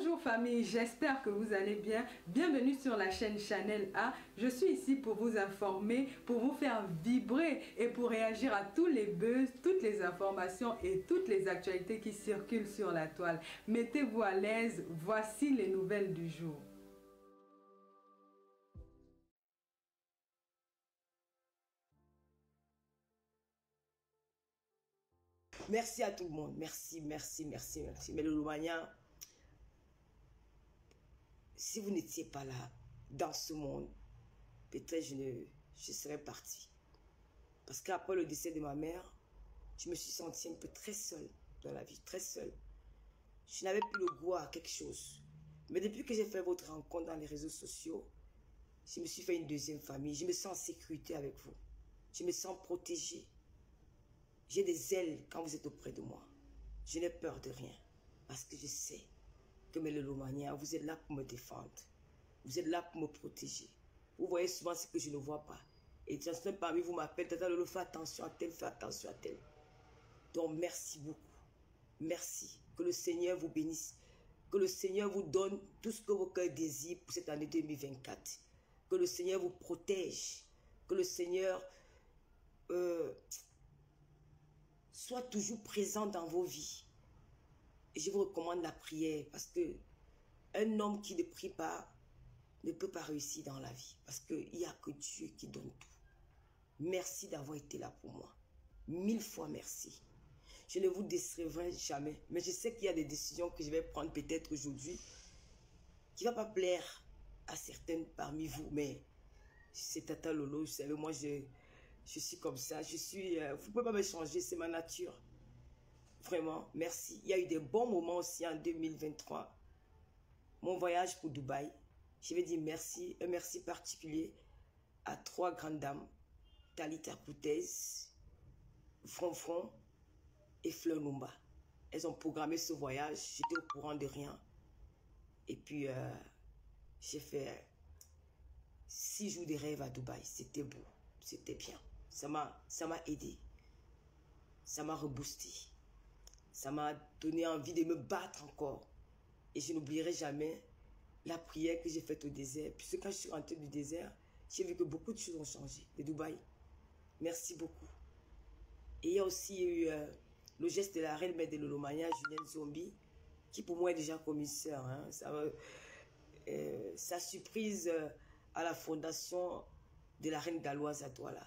Bonjour famille, j'espère que vous allez bien. Bienvenue sur la chaîne Chanel A. Je suis ici pour vous informer, pour vous faire vibrer et pour réagir à tous les buzz, toutes les informations et toutes les actualités qui circulent sur la toile. Mettez-vous à l'aise, voici les nouvelles du jour. Merci à tout le monde. Merci, merci, merci, merci. Mais le Lomania, si vous n'étiez pas là, dans ce monde, peut-être je, ne, je serais partie. Parce qu'après le décès de ma mère, je me suis sentie un peu très seule dans la vie, très seule. Je n'avais plus le goût à quelque chose. Mais depuis que j'ai fait votre rencontre dans les réseaux sociaux, je me suis fait une deuxième famille. Je me sens en sécurité avec vous. Je me sens protégée. J'ai des ailes quand vous êtes auprès de moi. Je n'ai peur de rien. Parce que je sais que mes Lomania, vous êtes là pour me défendre. Vous êtes là pour me protéger. Vous voyez souvent ce que je ne vois pas. Et certains parmi vous m'appellent, Tata Lolo, attention à tel, fais attention à tel. Donc merci beaucoup. Merci. Que le Seigneur vous bénisse. Que le Seigneur vous donne tout ce que vos cœurs désirent pour cette année 2024. Que le Seigneur vous protège. Que le Seigneur euh, soit toujours présent dans vos vies. Je vous recommande la prière parce que un homme qui ne prie pas ne peut pas réussir dans la vie parce qu'il n'y a que Dieu qui donne tout. Merci d'avoir été là pour moi. Mille fois merci. Je ne vous décevrai jamais, mais je sais qu'il y a des décisions que je vais prendre peut-être aujourd'hui qui ne va pas plaire à certaines parmi vous, mais c'est Tata Lolo, vous savez, moi je, je suis comme ça, je suis, euh, vous ne pouvez pas me changer, c'est ma nature. Vraiment, merci. Il y a eu des bons moments aussi en 2023. Mon voyage pour Dubaï, je vais dire merci, un merci particulier à trois grandes dames, Talita Koutez, Fronfron et Fleur Numba. Elles ont programmé ce voyage, j'étais au courant de rien. Et puis, euh, j'ai fait six jours de rêve à Dubaï. C'était beau, c'était bien. Ça m'a aidé. Ça m'a reboosté. Ça m'a donné envie de me battre encore. Et je n'oublierai jamais la prière que j'ai faite au désert. Puisque quand je suis rentrée du désert, j'ai vu que beaucoup de choses ont changé de Dubaï. Merci beaucoup. Et il y a aussi eu euh, le geste de la reine mère de l'Olomania, Julien Zombie, qui pour moi est déjà commissaire. Hein. Ça, euh, sa surprise euh, à la fondation de la reine galloise à Douala.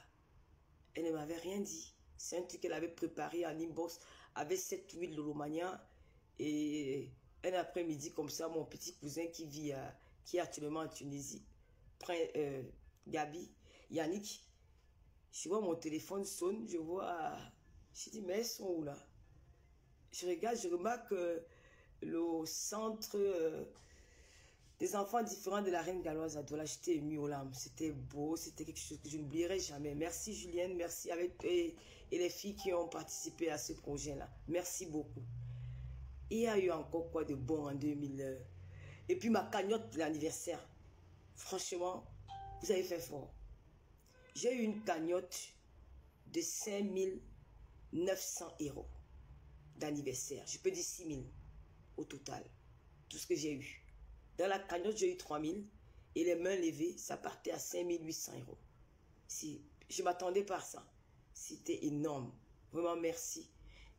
Elle ne m'avait rien dit. C'est un truc qu'elle avait préparé en inbox avec cette huile Lolomania. Et un après-midi comme ça, mon petit cousin qui vit qui actuellement en Tunisie, prend euh, Gabi, Yannick. Je vois mon téléphone sonne, je vois, je dis mais elles sont où là? Je regarde, je remarque que le centre euh, des enfants différents de la reine galloise à Douala, j'étais ému aux larmes. C'était beau, c'était quelque chose que je n'oublierai jamais. Merci Julienne, merci avec et, et, les filles qui ont participé à ce projet-là. Merci beaucoup. Il y a eu encore quoi de bon en 2000 Et puis ma cagnotte de l'anniversaire. Franchement, vous avez fait fort. J'ai eu une cagnotte de 5900 euros d'anniversaire. Je peux dire 6000 au total. Tout ce que j'ai eu. Dans la cagnotte, j'ai eu 3000 et les mains levées, ça partait à 5800 euros. Si, je m'attendais pas à ça. C'était énorme. Vraiment, merci.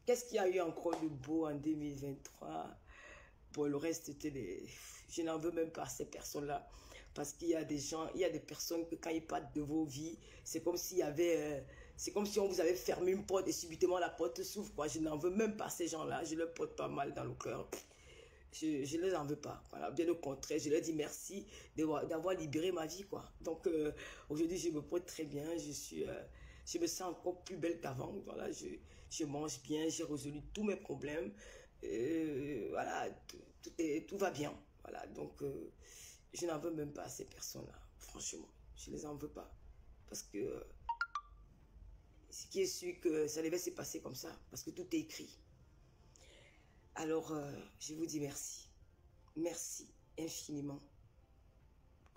Qu'est-ce qu'il y a eu encore de beau en 2023 Pour le reste, c'était. Je n'en veux même pas ces personnes-là. Parce qu'il y a des gens, il y a des personnes que quand ils partent de vos vies, c'est comme s'il y avait... Euh, c'est comme si on vous avait fermé une porte et subitement la porte s'ouvre. Quoi. Je n'en veux même pas ces gens-là. Je leur porte pas mal dans le cœur je ne les en veux pas. Voilà, bien au contraire, je leur dis merci d'avoir libéré ma vie, quoi. Donc, euh, aujourd'hui, je me porte très bien, je suis, euh, je me sens encore plus belle qu'avant. Voilà, je, je mange bien, j'ai résolu tous mes problèmes. Euh, voilà, tout, tout, va bien. Voilà, donc, je n'en veux même pas à ces personnes-là. Franchement, je les en veux pas. Parce que, ce qui est sûr que ça devait se passer comme ça. Parce que tout est écrit. Alors, euh, je vous dis merci. Merci infiniment.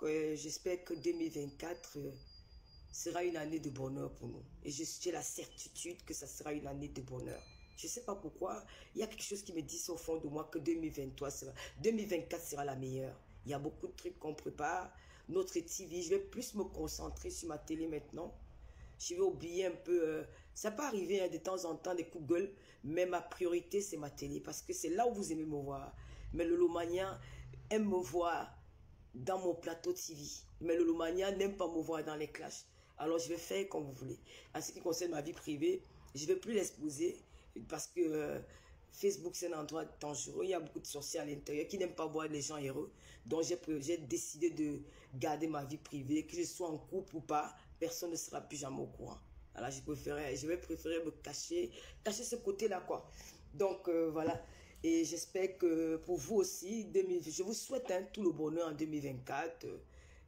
J'espère que 2024 euh, sera une année de bonheur pour nous. Et j'ai la certitude que ça sera une année de bonheur. Je ne sais pas pourquoi. Il y a quelque chose qui me dit au fond de moi que 2023 sera, 2024 sera la meilleure. Il y a beaucoup de trucs qu'on prépare. Notre TV, je vais plus me concentrer sur ma télé maintenant. Je vais oublier un peu. Euh, ça peut arriver hein, de temps en temps des coups de gueule, mais ma priorité, c'est ma télé parce que c'est là où vous aimez me voir. Mais le Lomania aime me voir dans mon plateau TV. Mais le Lomania n'aime pas me voir dans les clashs. Alors je vais faire comme vous voulez. En ce qui concerne ma vie privée, je ne vais plus l'exposer parce que euh, Facebook c'est un endroit dangereux. Il y a beaucoup de sorciers à l'intérieur qui n'aiment pas voir les gens heureux. Donc j'ai décidé de garder ma vie privée, que je sois en couple ou pas, personne ne sera plus jamais au courant. Alors je préférais, je vais préférer me cacher, cacher ce côté-là quoi. Donc euh, voilà. Et j'espère que pour vous aussi, je vous souhaite hein, tout le bonheur en 2024 euh,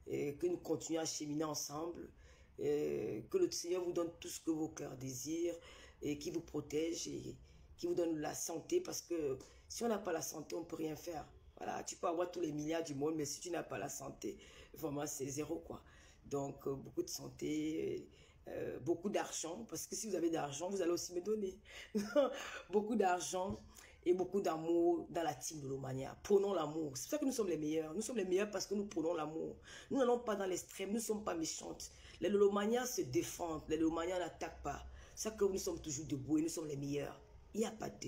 et que nous continuions à cheminer ensemble. Et que le Seigneur vous donne tout ce que vos cœurs désirent et qui vous protège et qui vous donne la santé parce que si on n'a pas la santé, on ne peut rien faire. Voilà, tu peux avoir tous les milliards du monde, mais si tu n'as pas la santé, vraiment c'est zéro quoi. Donc euh, beaucoup de santé, euh, beaucoup d'argent, parce que si vous avez d'argent, vous allez aussi me donner. beaucoup d'argent et beaucoup d'amour dans la team de l'Omania. Prenons l'amour. C'est pour ça que nous sommes les meilleurs. Nous sommes les meilleurs parce que nous prenons l'amour. Nous n'allons pas dans l'extrême, nous ne sommes pas méchantes. Les Lomania se défendent, les Lomania n'attaquent pas. C'est que nous sommes toujours debout et nous sommes les meilleurs. Il n'y a pas de...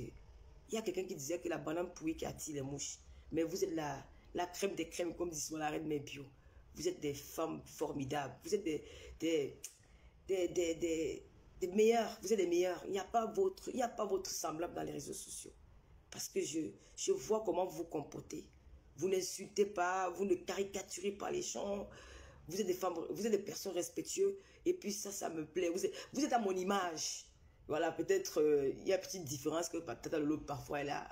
Il y a quelqu'un qui disait que la banane pourrie qui attire les mouches. Mais vous êtes la, la crème des crèmes, comme dit sur la reine bio. Vous êtes des femmes formidables. Vous êtes des, des, des, des, des, meilleurs. Vous êtes des meilleurs. Il n'y a pas votre, il n'y a pas votre semblable dans les réseaux sociaux. Parce que je, je vois comment vous comportez. Vous n'insultez pas, vous ne caricaturez pas les gens. Vous êtes des femmes, vous êtes des personnes respectueuses. Et puis ça, ça me plaît. Vous êtes, vous êtes à mon image. Voilà, peut-être euh, il y a une petite différence que Tata l'autre parfois elle, a,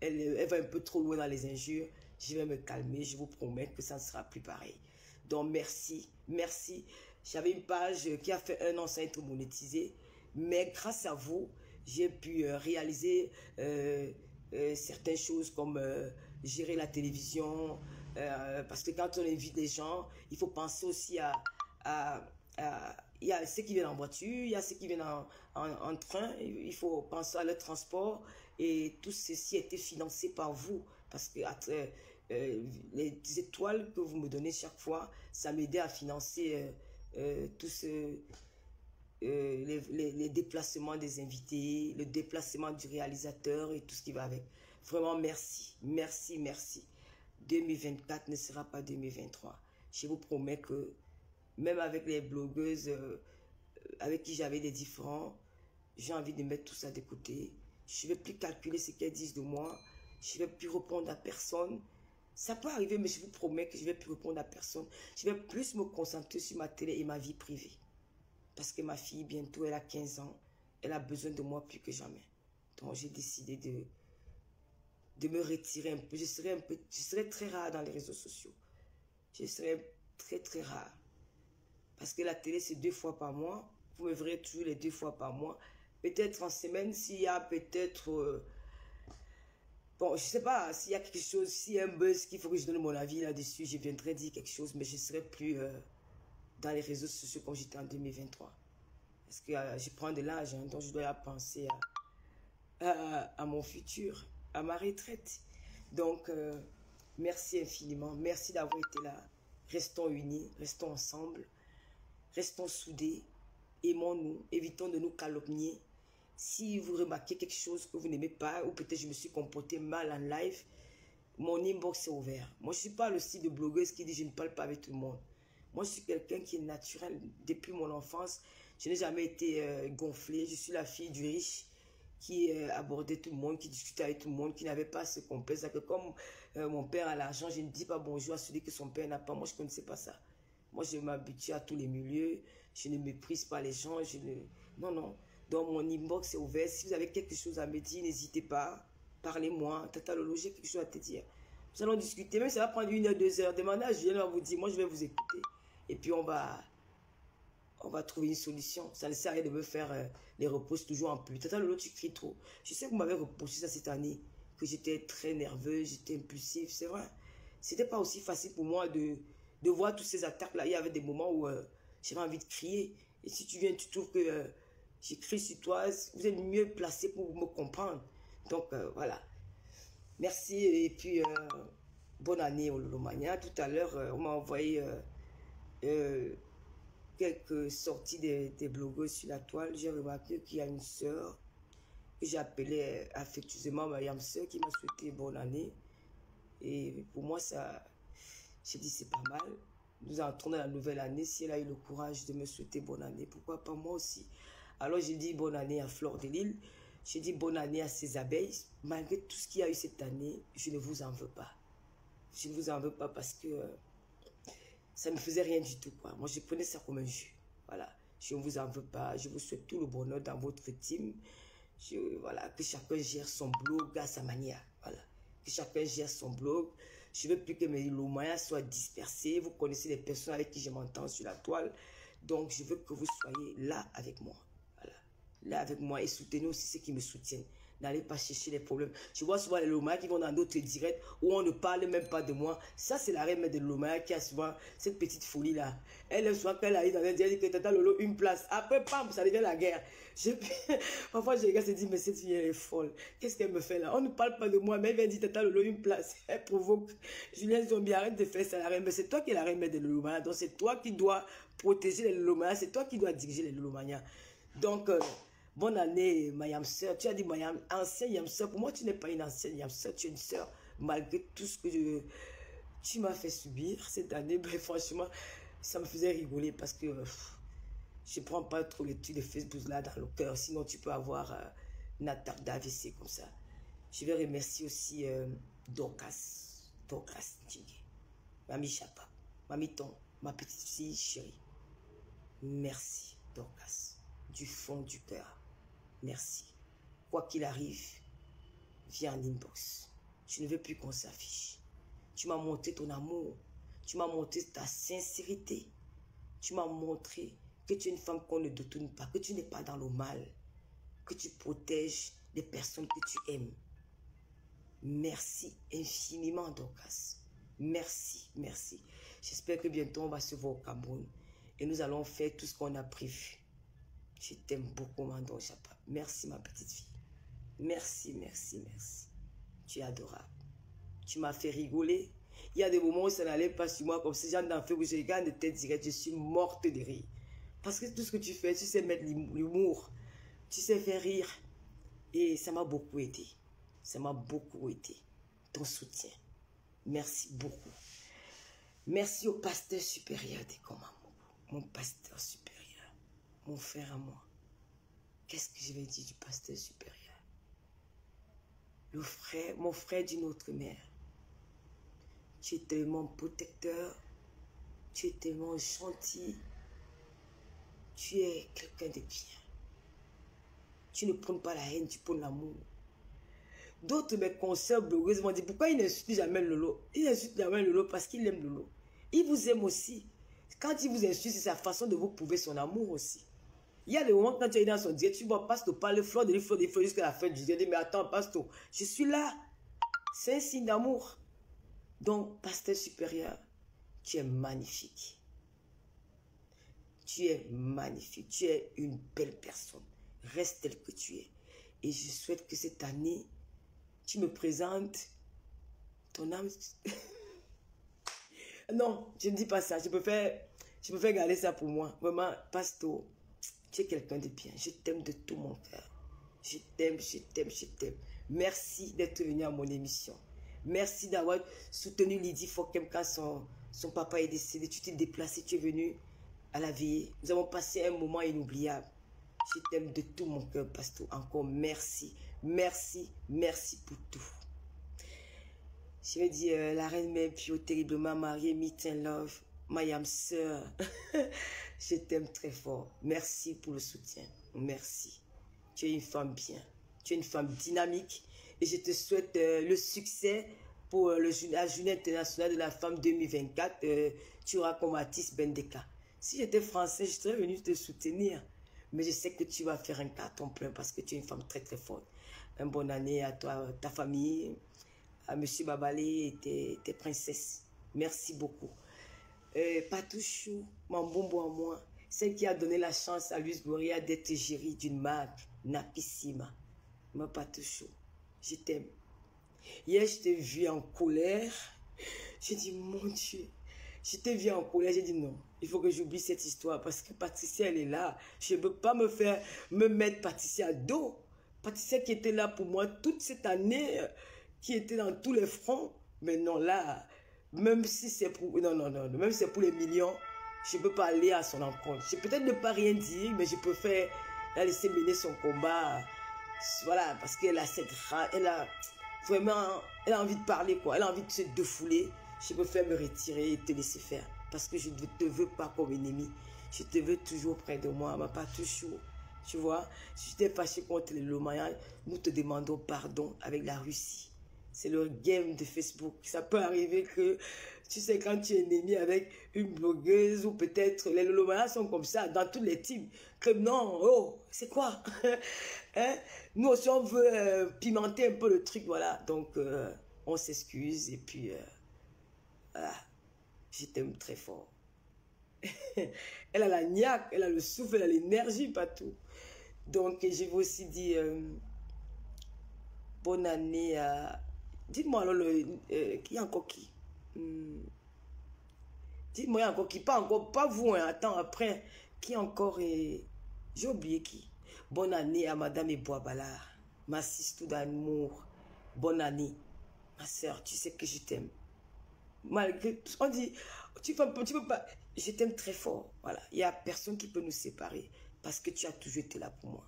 elle, elle va un peu trop loin dans les injures. Je vais me calmer, je vous promets que ça ne sera plus pareil. Donc merci, merci. J'avais une page qui a fait un an sans être monétisée. Mais grâce à vous, j'ai pu euh, réaliser euh, certaines choses comme gérer la télévision. parce que quand on invite des gens, il faut penser aussi à, il y a ceux qui viennent en voiture, il y a ceux qui viennent en, train, il faut penser à leur transport et tout ceci a été financé par vous parce que euh, les étoiles que vous me donnez chaque fois, ça m'aidait à financer euh, euh, tous les, les, déplacements des invités, le déplacement du réalisateur et tout ce qui va avec. Vraiment merci, merci, merci. 2024 ne sera pas 2023. Je vous promets que même avec les blogueuses euh, avec qui j'avais des différends, j'ai envie de mettre tout ça de côté. Je ne vais plus calculer ce qu'elles disent de moi. Je ne vais plus répondre à personne. Ça peut arriver, mais je vous promets que je ne vais plus répondre à personne. Je vais plus me concentrer sur ma télé et ma vie privée. Parce que ma fille, bientôt, elle a 15 ans. Elle a besoin de moi plus que jamais. Donc, j'ai décidé de, de me retirer un peu. Je serai, un peu. je serai très rare dans les réseaux sociaux. Je serai très, très rare. Parce que la télé, c'est deux fois par mois. Vous me verrez toujours les deux fois par mois. Peut-être en semaine, s'il y a peut-être... Euh, bon, je sais pas, s'il y a quelque chose, s'il y a un buzz qu'il faut que je donne mon avis là-dessus, je viendrai dire quelque chose, mais je serai plus euh, dans les réseaux sociaux comme j'étais en 2023. Parce que euh, je prends de l'âge, hein, donc je dois penser à, à, mon futur, à ma retraite. Donc, merci infiniment. Merci d'avoir été là. Restons unis, restons ensemble. Restons soudés, aimons-nous, évitons de nous calomnier. Si vous remarquez quelque chose que vous n'aimez pas, ou peut-être je me suis comporté mal en live, mon inbox est ouvert. Moi, je ne suis pas le style de blogueuse qui dit je ne parle pas avec tout le monde. Moi, je suis quelqu'un qui est naturel depuis mon enfance. Je n'ai jamais été euh, gonflé. Je suis la fille du riche qui euh, abordait tout le monde, qui discutait avec tout le monde, qui n'avait pas ce complexe. Que comme euh, mon père a l'argent, je ne dis pas bonjour à celui que son père n'a pas. Moi, je ne connaissais pas ça. Moi, je m'habitue à tous les milieux. Je ne méprise pas les gens. Je ne... Non, non. Donc, mon inbox est ouvert. Si vous avez quelque chose à me dire, n'hésitez pas. Parlez-moi. Tata Lolo, j'ai quelque chose à te dire. Nous allons discuter. Même ça va prendre une heure, deux heures. Demandez à Julien, vous dire. Moi, je vais vous écouter. Et puis, on va, on va trouver une solution. Ça ne sert à rien de me faire euh, les repos toujours en plus. Tata Lolo, tu cries trop. Je sais que vous m'avez reproché ça cette année. Que j'étais très nerveuse, j'étais impulsif. C'est vrai. C'était pas aussi facile pour moi de de voir toutes ces attaques-là. Il y avait des moments où euh, j'avais envie de crier. Et si tu viens, tu trouves que euh, J'écris sur toi, vous êtes mieux placé pour me comprendre. Donc, euh, voilà. Merci et puis, euh, bonne année au Lomania. Tout à l'heure, on m'a envoyé quelques sorties des, des blogueurs sur la toile. J'ai remarqué qu'il y a une sœur que j'appelais affectueusement ma sœur qui m'a souhaité bonne année. Et pour moi, ça, j'ai dit c'est pas mal. Nous entrons dans la nouvelle année. Si elle a eu le courage de me souhaiter bonne année, pourquoi pas moi aussi? Alors j'ai dit bonne année à Fleur de Lille. J'ai dit bonne année à ces abeilles. Malgré tout ce qu'il y a eu cette année, je ne vous en veux pas. Je ne vous en veux pas parce que euh, ça ne me faisait rien du tout. Quoi. Moi, je prenais ça comme un jeu. Voilà. Je ne vous en veux pas. Je vous souhaite tout le bonheur dans votre team. Je, voilà, que chacun gère son blog à sa manière. Voilà. Que chacun gère son blog. Je veux plus que mes moyens soient dispersés. Vous connaissez les personnes avec qui je m'entends sur la toile. Donc, je veux que vous soyez là avec moi. Là avec moi et soutenez aussi ceux qui me soutiennent. N'allez pas chercher les problèmes. Tu vois souvent les Lomaya qui vont dans d'autres directs où on ne parle même pas de moi. Ça, c'est la reine de Lomaya qui a souvent cette petite folie-là. Elle, souvent, quand elle arrive dans un direct, que Tata Lolo, une place. Après, pam, ça devient la guerre. Je... Parfois, je regarde et dis, mais cette fille, elle est folle. Qu'est-ce qu'elle me fait là? On ne parle pas de moi, mais elle vient dire, Tata Lolo, une place. Elle provoque. Julien Zombie, arrête de faire ça, la reine. Mais c'est toi qui es la reine de Lolomania. Donc, c'est toi qui dois protéger les Lolomania. C'est toi qui dois diriger les Lolomania. Donc, euh, bonne année, ma yam Tu as dit, ma yam, ancienne yam Pour moi, tu n'es pas une ancienne yam Tu es une sœur. Malgré tout ce que tu m'as fait subir cette année, ben, franchement, ça me faisait rigoler parce que je prends pas trop les trucs de Facebook là dans le cœur, sinon tu peux avoir euh, une attaque d'AVC comme ça. Je vais remercier aussi euh, Dorcas, Dorcas Mamie Chapa, Mamie Ton, ma petite fille chérie. Merci Dorcas, du fond du cœur. Merci. Quoi qu'il arrive, viens en inbox. Je ne veux plus qu'on s'affiche. Tu m'as montré ton amour. Tu m'as montré ta sincérité. Tu m'as montré que tu es une femme qu'on ne détourne pas, que tu n'es pas dans le mal, que tu protèges les personnes que tu aimes. Merci infiniment, Dorcas. Merci, merci. J'espère que bientôt on va se voir au Cameroun et nous allons faire tout ce qu'on a prévu. Je t'aime beaucoup, Mandon. Merci, ma petite fille. Merci, merci, merci. Tu es adorable. Tu m'as fait rigoler. Il y a des moments où ça n'allait pas sur moi, comme si j'en fait où je regarde de tête directe, je suis morte de rire. Parce que tout ce que tu fais, tu sais mettre l'humour, tu sais faire rire. Et ça m'a beaucoup aidé. Ça m'a beaucoup aidé. Ton soutien. Merci beaucoup. Merci au pasteur supérieur des commandes. Mon pasteur supérieur. Mon frère à moi. Qu'est-ce que je vais dire du pasteur supérieur? Le frère, mon frère d'une autre mère. Tu es tellement protecteur. Tu es tellement gentil tu es quelqu'un de bien. Tu ne prends pas la haine, tu prends l'amour. D'autres mes conseils blogueuses m'ont dit pourquoi il n'insulte jamais Lolo Il insulte jamais Lolo parce qu'il aime Lolo. Il vous aime aussi. Quand il vous insulte, c'est sa façon de vous prouver son amour aussi. Il y a des moments quand tu es dans son direct, tu vois Pasteur parler fleur de fleur de fleur jusqu'à la fin du direct. Mais attends, Pasteur, je suis là. C'est un signe d'amour. Donc, Pasteur supérieur, tu es magnifique. Tu es magnifique. Tu es une belle personne. Reste tel que tu es. Et je souhaite que cette année, tu me présentes ton âme. non, je ne dis pas ça. Je préfère, je préfère garder ça pour moi. Vraiment, Pastor, tu es quelqu'un de bien. Je t'aime de tout mon cœur. Je t'aime, je t'aime, je t'aime. Merci d'être venu à mon émission. Merci d'avoir soutenu Lydie Fokem quand son, son papa est décédé. Tu t'es déplacé, tu es venu à la vie. Nous avons passé un moment inoubliable. Je t'aime de tout mon cœur, Pasteur. Encore merci. Merci, merci pour tout. Je vais dire, euh, la reine mère Pio, terriblement mariée, meet and love, my am sœur. je t'aime très fort. Merci pour le soutien. Merci. Tu es une femme bien. Tu es une femme dynamique. Et je te souhaite euh, le succès pour euh, le, la Journée internationale de la femme 2024. tu auras comme artiste Bendeka. Si j'étais français, je serais venu te soutenir. Mais je sais que tu vas faire un carton plein parce que tu es une femme très très forte. Une bonne année à toi, ta famille, à Monsieur Babalé et tes, princesses. Merci beaucoup. Euh, Patouchou, mon bonbon à moi. celle qui a donné la chance à Luis Gloria d'être gérée d'une marque napissima. Ma chaud. Je t'aime. Hier, je t'ai vu en colère. J'ai dit, mon Dieu. Je t'ai vu en colère. J'ai dit, non, il faut que j'oublie cette histoire parce que Patricia, elle est là. Je ne peux pas me faire, me mettre Patricia à dos. Patricia qui était là pour moi toute cette année, euh, qui était dans tous les fronts. Mais non, là, même si c'est pour, non, non, non, même c'est pour les millions, je ne peux pas aller à son encontre. Je peux peut-être ne pas rien dire, mais je faire, la laisser mener son combat. Voilà, parce qu'elle a cette, elle a vraiment, elle a envie de parler, quoi. Elle a envie de se défouler. Je faire me retirer et te laisser faire. Parce que je ne te veux pas comme ennemi. Je te veux toujours près de moi, mais pas toujours. Tu vois, si tu t'es fâché contre les Lomayans, nous te demandons pardon avec la Russie. C'est le game de Facebook. Ça peut arriver que, tu sais, quand tu es ennemi avec une blogueuse ou peut-être les Lomayans sont comme ça dans tous les teams. Que non, oh, c'est quoi? Hein? Nous aussi, on veut euh, pimenter un peu le truc, voilà. Donc, euh, on s'excuse et puis, euh, voilà. Je t'aime très fort. elle a la niaque, elle a le souffle, elle a l'énergie, pas tout. Donc, je vais aussi dire bonne année à... Dites-moi alors, qui y a encore qui? Hmm. Dites-moi, il y a encore qui? Pas encore, pas vous, hein. attends, après, qui encore est... J'ai oublié qui. Bonne année à Madame Ebois-Ballard, ma sister d'amour. Bonne année. Ma soeur, tu sais que je t'aime. Malgré on dit, tu peux, peux pas, je t'aime très fort. Voilà, il n'y a personne qui peut nous séparer parce que tu as toujours été là pour moi.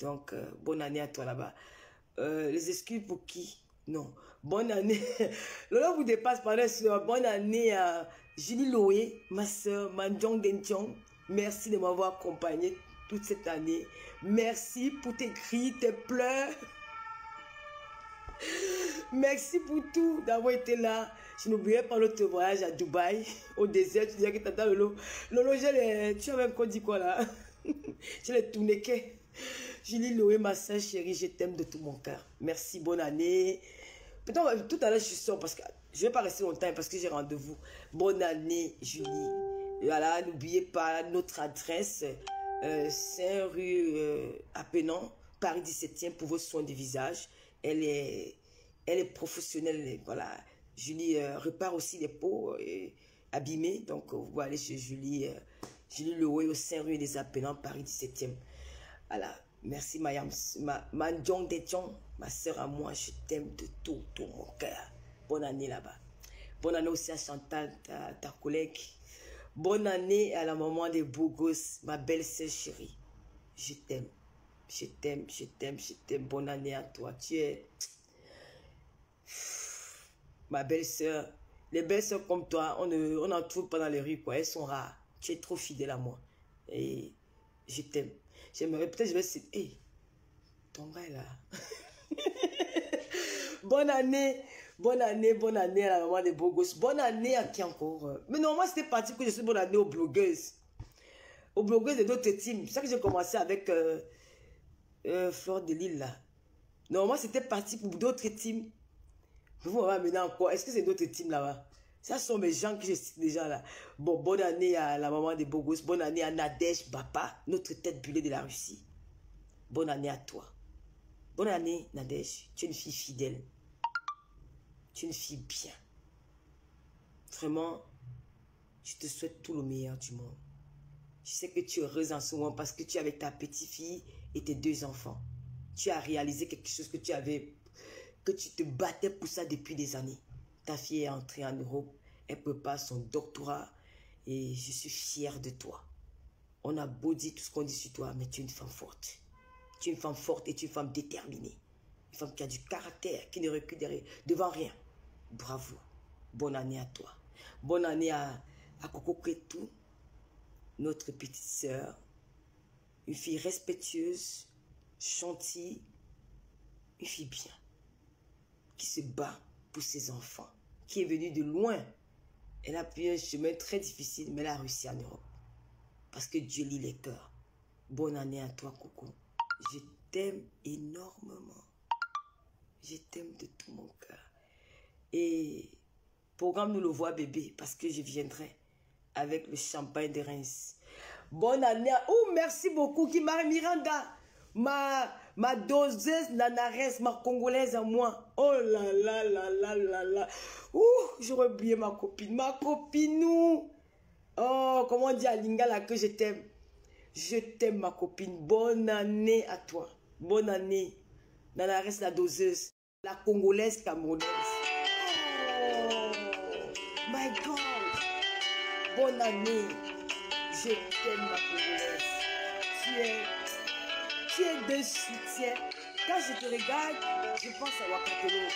Donc, euh, bonne année à toi là-bas. Euh, les excuses pour qui? Non. Bonne année. Lola vous dépasse par soeur. Bonne année à Julie Loé, ma soeur, Manjong Denjong. Merci de m'avoir accompagné toute cette année. Merci pour tes cris, tes pleurs. Merci pour tout d'avoir été là. Je n'oublierai pas notre voyage à Dubaï, au désert. Tu disais que t'attends Lolo. Lolo, tu as même quoi dit quoi là? Je l'ai tourné. Julie Loé, ma soeur chérie, je t'aime de tout mon cœur. Merci, bonne année. Tout à l'heure, je sors parce que je ne vais pas rester longtemps parce que j'ai rendez-vous. Bonne année, Julie. Voilà, n'oubliez pas notre adresse, euh, Saint-Rue euh, Paris 17e pour vos soins de visage. Elle est, elle est professionnelle. Voilà. Julie euh, repart aussi les peaux euh, abîmées. Donc, vous pouvez aller chez Julie, euh, Julie au Saint-Rue des Appelants, Paris 17e. Voilà. Merci, Mayam. Ma, ma ma soeur à moi, je t'aime de tout, tout mon cœur. Bonne année là-bas. Bonne année aussi à Chantal, ta, ta collègue. Bonne année à la maman des beaux gosses, ma belle-sœur chérie. Je t'aime. Je t'aime, je t'aime, je t'aime. Bonne année à toi. Tu es ma belle-sœur. Les belles-sœurs comme toi, on on trouve pas dans les rues, quoi. Elles sont rares. Tu es trop fidèle à moi. Et je t'aime. J'aimerais, peut-être je vais essayer. Hé, ton là. bonne année. Bonne année, bonne année à la maman des beaux gosses. Bonne année à qui encore? Mais moi c'était parti que je suis bonne année aux blogueuses. Aux blogueuses de d'autres teams. C'est ça que j'ai commencé avec euh, euh, de Lille là. Moi c'était parti pour d'autres teams. Vous m'avez amené encore. Est-ce que c'est d'autres teams là-bas? Ça sont mes gens que je cite déjà là. Bon, bonne année à la maman des beaux gosses. Bonne année à Nadège Papa, notre tête bulée de la Russie. Bonne année à toi. Bonne année, Nadège. Tu es une fille fidèle. Tu es une fille bien. Vraiment, je te souhaite tout le meilleur du monde. Je sais que tu es heureuse en ce moment parce que tu es avec ta petite fille et tes deux enfants. Tu as réalisé quelque chose que tu avais, que tu te battais pour ça depuis des années. Ta fille est entrée en Europe, elle prépare son doctorat et je suis fière de toi. On a beau dire tout ce qu'on dit sur toi, mais tu es une femme forte. Tu es une femme forte et tu es une femme déterminée. Une femme qui a du caractère, qui ne recule devant rien. Bravo. Bonne année à toi. Bonne année à, à Coco Ketou, notre petite sœur. Une fille respectueuse, gentille, une fille bien, qui se bat pour ses enfants, qui est venue de loin. Elle a pris un chemin très difficile, mais elle a réussi en Europe. Parce que Dieu lit les cœurs. Bonne année à toi, Coco. Je t'aime énormément. Je t'aime de tout mon cœur. Et programme nous le voit bébé parce que je viendrai avec le champagne de Reims. Bonne année. Oh, merci beaucoup, Kimari Miranda. Ma, ma doseuse Nanares, ma congolaise à moi. Oh là là là là là là. Ouh, j'aurais oublié ma copine. Ma copine, nous. Oh, comment on dit à Lingala que je t'aime. Je t'aime, ma copine. Bonne année à toi. Bonne année. Nanares, la doseuse. La congolaise camerounaise. My God. Bonne année. Je t'aime, ma congolaise. Tu es, tu es de soutien. Quand je te regarde, je pense à Wakatelo.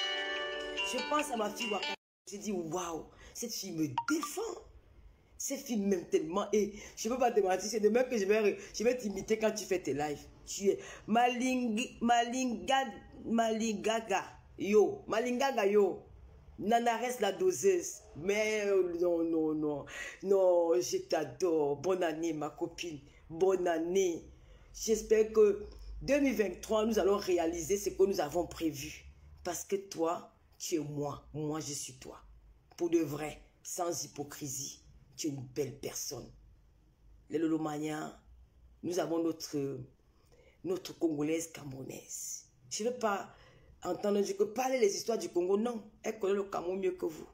Je pense à ma fille Wakatelo. Je dis, waouh, cette fille me défend. Cette fille m'aime tellement. Et je ne peux pas te mentir, c'est de même que je vais, je vais t'imiter quand tu fais tes lives. Tu es Maling, Malinga, Malingaga, yo. Malingaga, yo. Nanares la doseuse. Mais euh, non, non, non. Non, je t'adore. Bonne année, ma copine. Bonne année. J'espère que 2023, nous allons réaliser ce que nous avons prévu. Parce que toi, tu es moi. Moi, je suis toi. Pour de vrai, sans hypocrisie. Tu es une belle personne. Les Lolomaniens, nous avons notre, notre Congolaise camerounaise. Je ne veux pas entendre dire que parler les histoires du Congo. Non, elle connaît le Cameroun mieux que vous.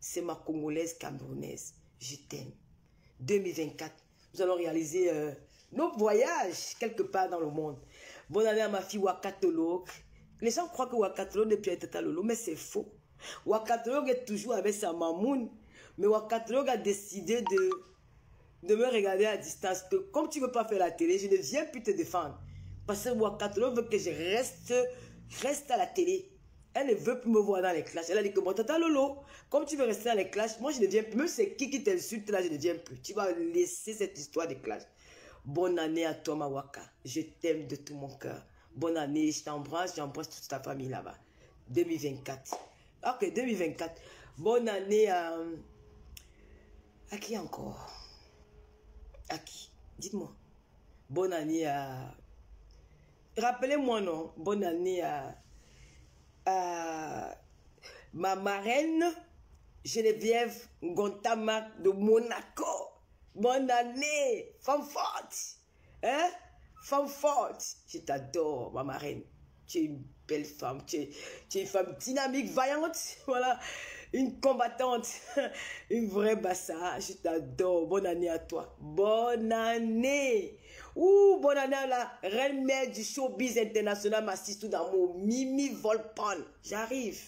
C'est ma Congolaise camerounaise. Je t'aime. 2024, nous allons réaliser euh, nos voyages quelque part dans le monde. Bonne année à ma fille Wakatolog. Les gens croient que Wakatolog n'est plus un tata lolo, mais c'est faux. Wakatolog est toujours avec sa mamoun. Mais Wakatolog a décidé de, de me regarder à distance. Que comme tu ne veux pas faire la télé, je ne viens plus te défendre. Parce que Wakatolog veut que je reste, reste à la télé. Elle ne veut plus me voir dans les clashs. Elle a dit que bon, tata Lolo, comme tu veux rester dans les clashs, moi je ne viens plus. Même c'est qui qui t'insulte là, je ne viens plus. Tu vas laisser cette histoire de clash. Bonne année à toi, Mawaka. Je t'aime de tout mon cœur. Bonne année, je t'embrasse, j'embrasse toute ta famille là-bas. 2024. Ok, 2024. Bonne année à. À qui encore? À qui? Dites-moi. Bonne année à. Rappelez-moi, non Bonne année à. ma marraine Geneviève Gontama de Monaco. Bonne année, femme forte. Hein? Femme forte. Je t'adore, ma marraine. Tu es une belle femme. Tu tu es une femme dynamique, vaillante. Voilà. Une combattante. Une vraie bassa. Je t'adore. Bonne année à toi. Bonne année. Ouh, bonne année à la reine mère du showbiz international, ma sister d'amour, Mimi Volpan. J'arrive.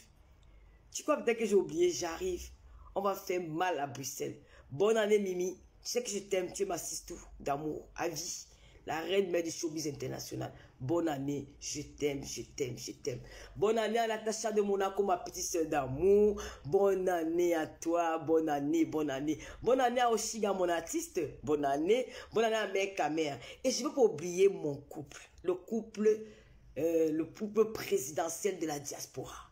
Tu crois peut-être que j'ai oublié, j'arrive. On va faire mal à Bruxelles. Bonne année, Mimi. Tu sais que je t'aime, tu es ma sister d'amour, à vie. La reine mère du showbiz international. Bonne année, je t'aime, je t'aime, je t'aime. Bonne année à Natacha de Monaco, ma petite soeur d'amour. Bonne année à toi, bonne année, bonne année. Bonne année à Oshiga, mon artiste. Bonne année. Bonne année à mère Kamère. Et je ne veux pas oublier mon couple. Le couple, euh, le couple présidentiel de la diaspora.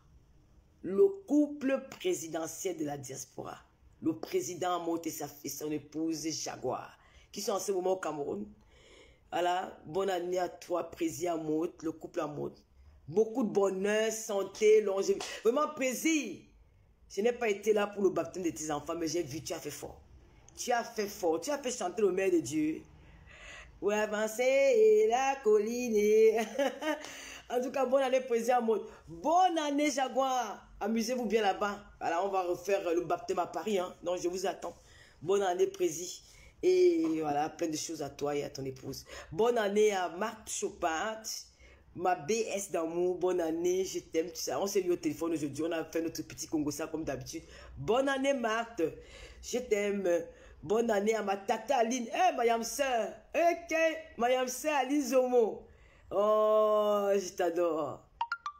Le couple présidentiel de la diaspora. Le président Amout et, sa, et son épouse Jaguar, qui sont en ce moment au Cameroun. Voilà, bonne année à toi, président Amout, le couple Amout. Beaucoup de bonheur, santé, longévité. Vraiment plaisir. Je n'ai pas été là pour le baptême de tes enfants, mais j'ai vu, tu as fait fort. Tu as fait fort. Tu as fait chanter le maire de Dieu. Où avancer la colline. en tout cas, bonne année, président Amout. Bonne année, Jaguar. Amusez-vous bien là-bas. Voilà, on va refaire le baptême à Paris. Hein. Donc, je vous attends. Bonne année, Prési. Et voilà, plein de choses à toi et à ton épouse. Bonne année à Marc Chopin, ma BS d'amour. Bonne année, je t'aime. On s'est vu au téléphone aujourd'hui. On a fait notre petit Congo ça comme d'habitude. Bonne année, Marthe. Je t'aime. Bonne année à ma tata Aline. Eh, hey, Mayam Sœur. Ok, Mayam Sœur Aline Zomo. Oh, je t'adore.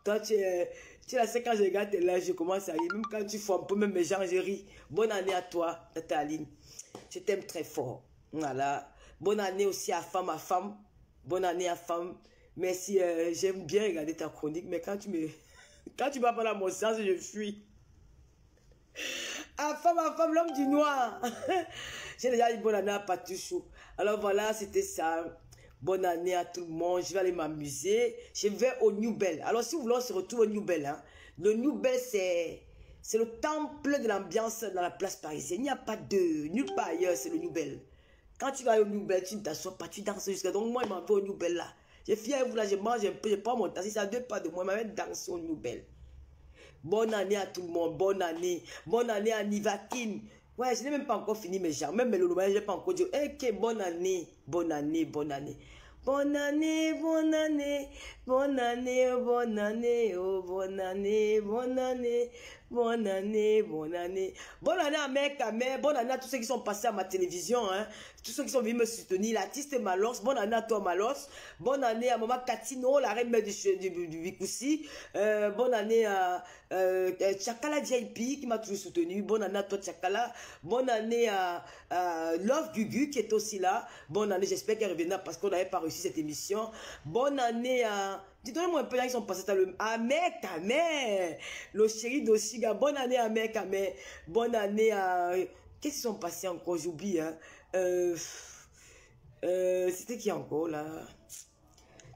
Toi, tu es. Tu sais, quand je regarde tes lives, je commence à rire. Même quand tu un peu, même mes gens, je ris. Bonne année à toi, Tata Aline. Je t'aime très fort. Voilà. Bonne année aussi à femme à femme. Bonne année à femme. Merci. Euh, J'aime bien regarder ta chronique, mais quand tu me. Quand tu m'appelles à mon sens, je fuis. À femme à femme, l'homme du noir. J'ai déjà dit bonne année à Patouchou. Alors voilà, c'était ça. Bonne année à tout le monde. Je vais aller m'amuser. Je vais au New Bell. Alors, si vous voulez, on se retrouve au New Bell. Hein. Le New Bell, c'est... C'est le temple de l'ambiance dans la place parisienne. Il n'y a pas de... Nulle part ailleurs, c'est le New Bell. Quand tu vas au Noubel, tu ne t'assois pas, tu danses jusqu'à... Donc moi, m'a fait au Noubel là. J'ai fier vous là, je mange un peu, je prends mon taxi, ça deux pas de moi, il m'a danser au Noubel. Bonne année à tout le monde, bonne année. Bonne année à Nivakin. Ouais, je n'ai même pas encore fini mes gens. Même le je n'ai pas encore dit. Ok, bonne année, bonne année, bonne année. Bonne année, bonne année, bonne année, bonne année, oh bonne année, bonne année, bonne année, bonne année. Bonne année à mec, à mère, bonne année à tous ceux qui sont passés à ma télévision, hein. tous ceux qui sont venus me soutenir. L'artiste Malos, bonne année à toi Malos. Bonne année à maman Katino, la reine du, du, du, du Euh, bonne année à euh, Chakala JP qui m'a toujours soutenu. Bonne année à toi Chakala. Bonne année à, Love Gugu qui est aussi là. Bonne année, j'espère qu'elle reviendra parce qu'on n'avait pas réussi cette émission. Bonne année à... Dis-moi un peu, là, ils sont passés à le... Ahmed, Ahmed, le chéri d'Oshiga. Bonne année, Ahmed, Ahmed. Bonne année à... Qu'est-ce qu'ils sont passés encore? J'oublie, hein. Euh, euh, C'était qui encore, là?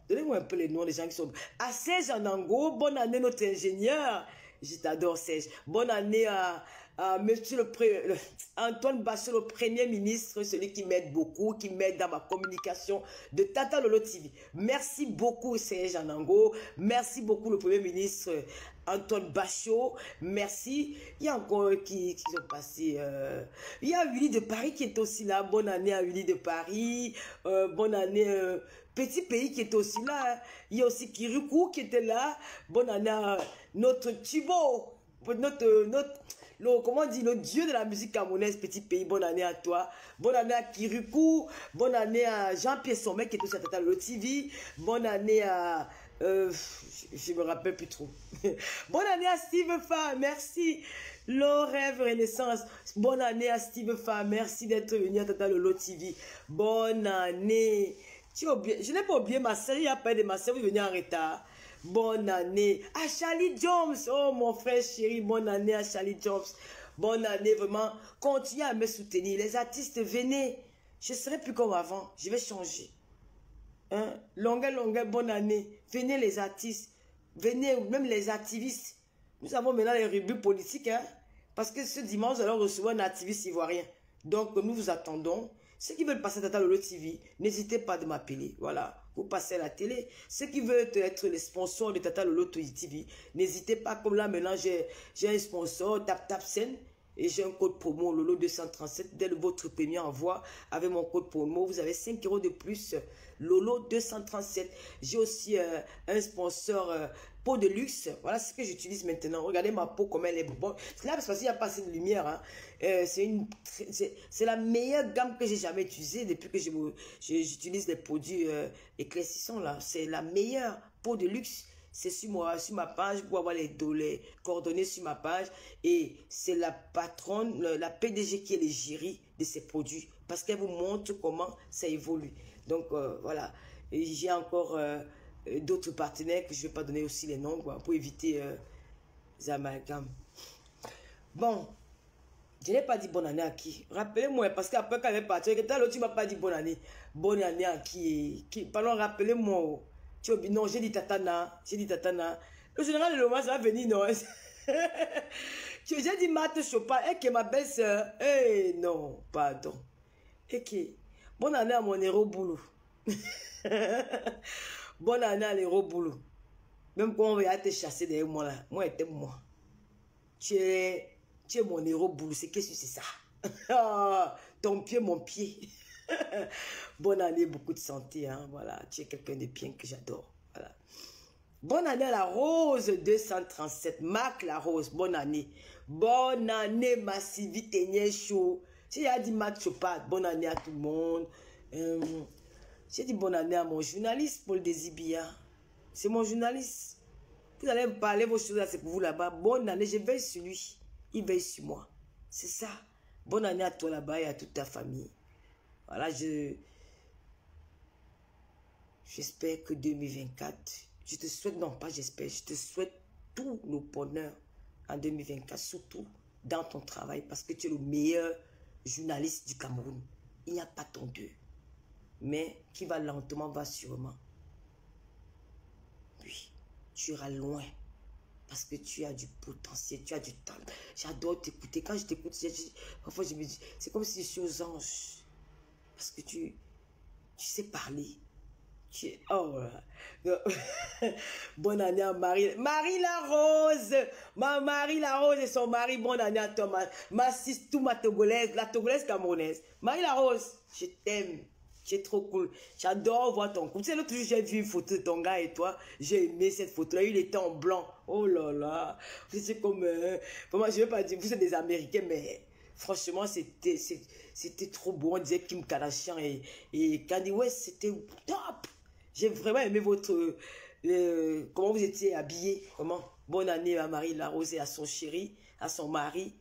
Donnez-moi un peu les noms des gens qui sont... À Serge Anango, bonne année, notre ingénieur. Je t'adore, Serge. Bonne année à... Monsieur le, Antoine Bachot, le Premier ministre, celui qui m'aide beaucoup, qui m'aide dans ma communication de Tata Lolo TV. Merci beaucoup Serge Anango. Merci beaucoup le Premier ministre Antoine Bachot. Merci. Il y a encore qui, qui sont passés. Euh, il y a Willy de Paris qui est aussi là. Bonne année à Willy de Paris. Euh, bonne année. Euh, petit pays qui est aussi là. Il y a aussi Kirikou qui était là. Bonne année à notre Thibaut. Notre, notre, le, comment on dit, le dieu de la musique camerounaise, petit pays, bonne année à toi. Bonne année à Kirikou. Bonne année à Jean-Pierre Sommet qui est aussi à Tata le TV. Bonne année à... Euh, je me rappelle plus trop. bonne année à Steve Fa, merci. Le rêve Renaissance. Bonne année à Steve Fa, merci d'être venu à Tata Lolo TV. Bonne année. Tu oublié, je n'ai pas oublié ma série, il y a pas de ma série, vous venez en retard. Bonne année à Charlie Jones. Oh, mon frère chéri, bonne année à Charlie Jones. Bonne année, vraiment. Continuez à me soutenir. Les artistes, venez. Je serai plus comme avant. Je vais changer. Hein? Longueur, longueur, bonne année. Venez les artistes. Venez, même les activistes. Nous avons maintenant les rubriques politiques. Hein? Parce que ce dimanche, allons recevoir un activiste ivoirien. Donc, nous vous attendons. Ceux qui veulent passer Tata Lolo TV, n'hésitez pas de m'appeler. Voilà vous passez à la télé. Ceux qui veulent être les sponsors de Tata Lolo TV, n'hésitez pas, comme là maintenant j'ai un sponsor, Tap Tap Sen, et j'ai un code promo Lolo 237. Dès votre premier envoi, avec mon code promo, vous avez 5 euros de plus. Lolo 237. J'ai aussi euh, un sponsor euh, peau de luxe. Voilà ce que j'utilise maintenant. Regardez ma peau, comme elle est bonne. Là, parce qu'il n'y a pas assez de lumière. Hein. Euh, c'est la meilleure gamme que j'ai jamais utilisée depuis que j'utilise les produits euh, éclaircissants. là. C'est la meilleure peau de luxe. C'est sur, moi, sur ma page. Pouvez avoir les, les coordonnées sur ma page. Et c'est la patronne, la PDG qui est l'égérie de ces produits. Parce qu'elle vous montre comment ça évolue. Donc, euh, voilà. J'ai encore d'autres partenaires que je ne vais pas donner aussi les noms pour éviter les amalgames. Bon, je n'ai pas dit bonne année à qui? Rappelez-moi, parce qu'après quand elle est partie, tu m'as pas dit bonne année. Bonne année à qui, qui? Pardon, rappelez-moi. Non, j'ai dit Tatana. J'ai dit Tatana. Le général de l'hommage va venir, non? J'ai dit Marthe Chopin, et que ma belle-sœur. Eh non, pardon. Et qui Bonne année à mon héros boulot. bonne année à l'héros boulot. Même quand on va te chasser derrière moi là, moi et moi. Tu es tu es mon héros c'est que c'est ça? Ton pied, mon pied. Bonne année, beaucoup de santé. Hein, voilà, tu es quelqu'un de bien que j'adore. Voilà. Bonne année à la Rose 237. Marc la Rose, bonne année. Bonne année, Massivité Chaud. J'ai dit Marc Chopat, bonne année à tout le monde. Euh, j'ai dit bonne année à mon journaliste, Paul Desibia. C'est mon journaliste. Vous allez me parler vos choses, c'est pour vous là-bas. Bonne année, je vais sur lui il veille sur moi. C'est ça. Bonne année à toi là-bas et à toute ta famille. Voilà, je... J'espère que 2024, je te souhaite, non pas j'espère, je te souhaite tout le bonheur en 2024, surtout dans ton travail, parce que tu es le meilleur journaliste du Cameroun. Il n'y a pas ton deux. Mais qui va lentement, va sûrement. Puis, tu iras loin parce que tu as du potentiel, tu as du talent. J'adore t'écouter. Quand je t'écoute, parfois je me dis, c'est comme si je suis aux anges. Parce que tu, tu sais parler. Tu oh, bonne année à Marie. Marie la Rose. Ma Marie la Rose et son mari. Bonne année à toi. Ma, ma tout ma togolaise. La togolaise camerounaise. Marie la Rose, je t'aime. Es trop cool. J'adore voir ton couple. Sais, l'autre jour, j'ai vu une photo de ton gars et toi. J'ai aimé cette photo-là. Il était en blanc. Oh là là. C'est comme. Euh, je ne vais pas dire, vous êtes des Américains, mais franchement, c'était c'était trop beau. On disait Kim Kardashian et, et Kanye West. C'était top. J'ai vraiment aimé votre. Euh, comment vous étiez habillé. Comment? Bonne année à Marie Larose et à son chéri, à son mari.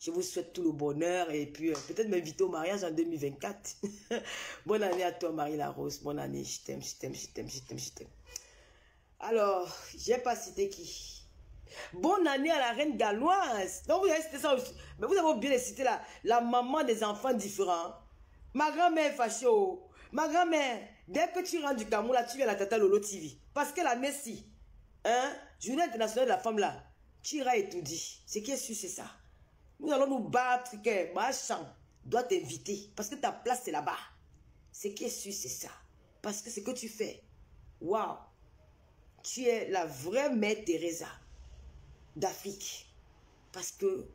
Je vous souhaite tout le bonheur et puis euh, peut-être m'inviter au mariage en 2024. Bonne année à toi, Marie Larose. Bonne année. Je t'aime, je t'aime, je t'aime, je t'aime, je t'aime. Alors, j'ai pas cité qui. Bonne année à la reine galloise. Donc, vous avez cité ça aussi. Mais vous avez bien cité la, la maman des enfants différents. Ma grand-mère est. Oh. Ma grand-mère, dès que tu rentres du Cameroun, là, tu viens à la Tata Lolo TV. Parce que la Messi, hein, Journée internationale de la femme, là, tu iras et tout dit. Ce qui est sûr, c'est ça. Nous allons nous battre, que Machan doit t'inviter. Parce que ta place, c'est là-bas. Ce qui est sûr, c'est ça. Parce que ce que tu fais, waouh, tu es la vraie mère Teresa d'Afrique. Parce que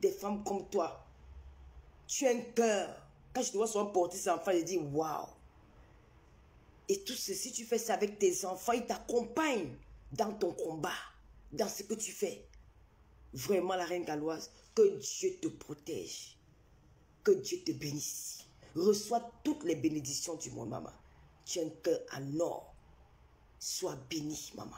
des femmes comme toi, tu as un cœur. Quand je te vois souvent porter ces enfants, je dis waouh. Et tout ceci, tu fais ça avec tes enfants, ils t'accompagnent dans ton combat, dans ce que tu fais. Vraiment, la reine galloise, que Dieu te protège. Que Dieu te bénisse. Reçois toutes les bénédictions du monde, maman. Tu as un cœur en or. Sois béni, maman.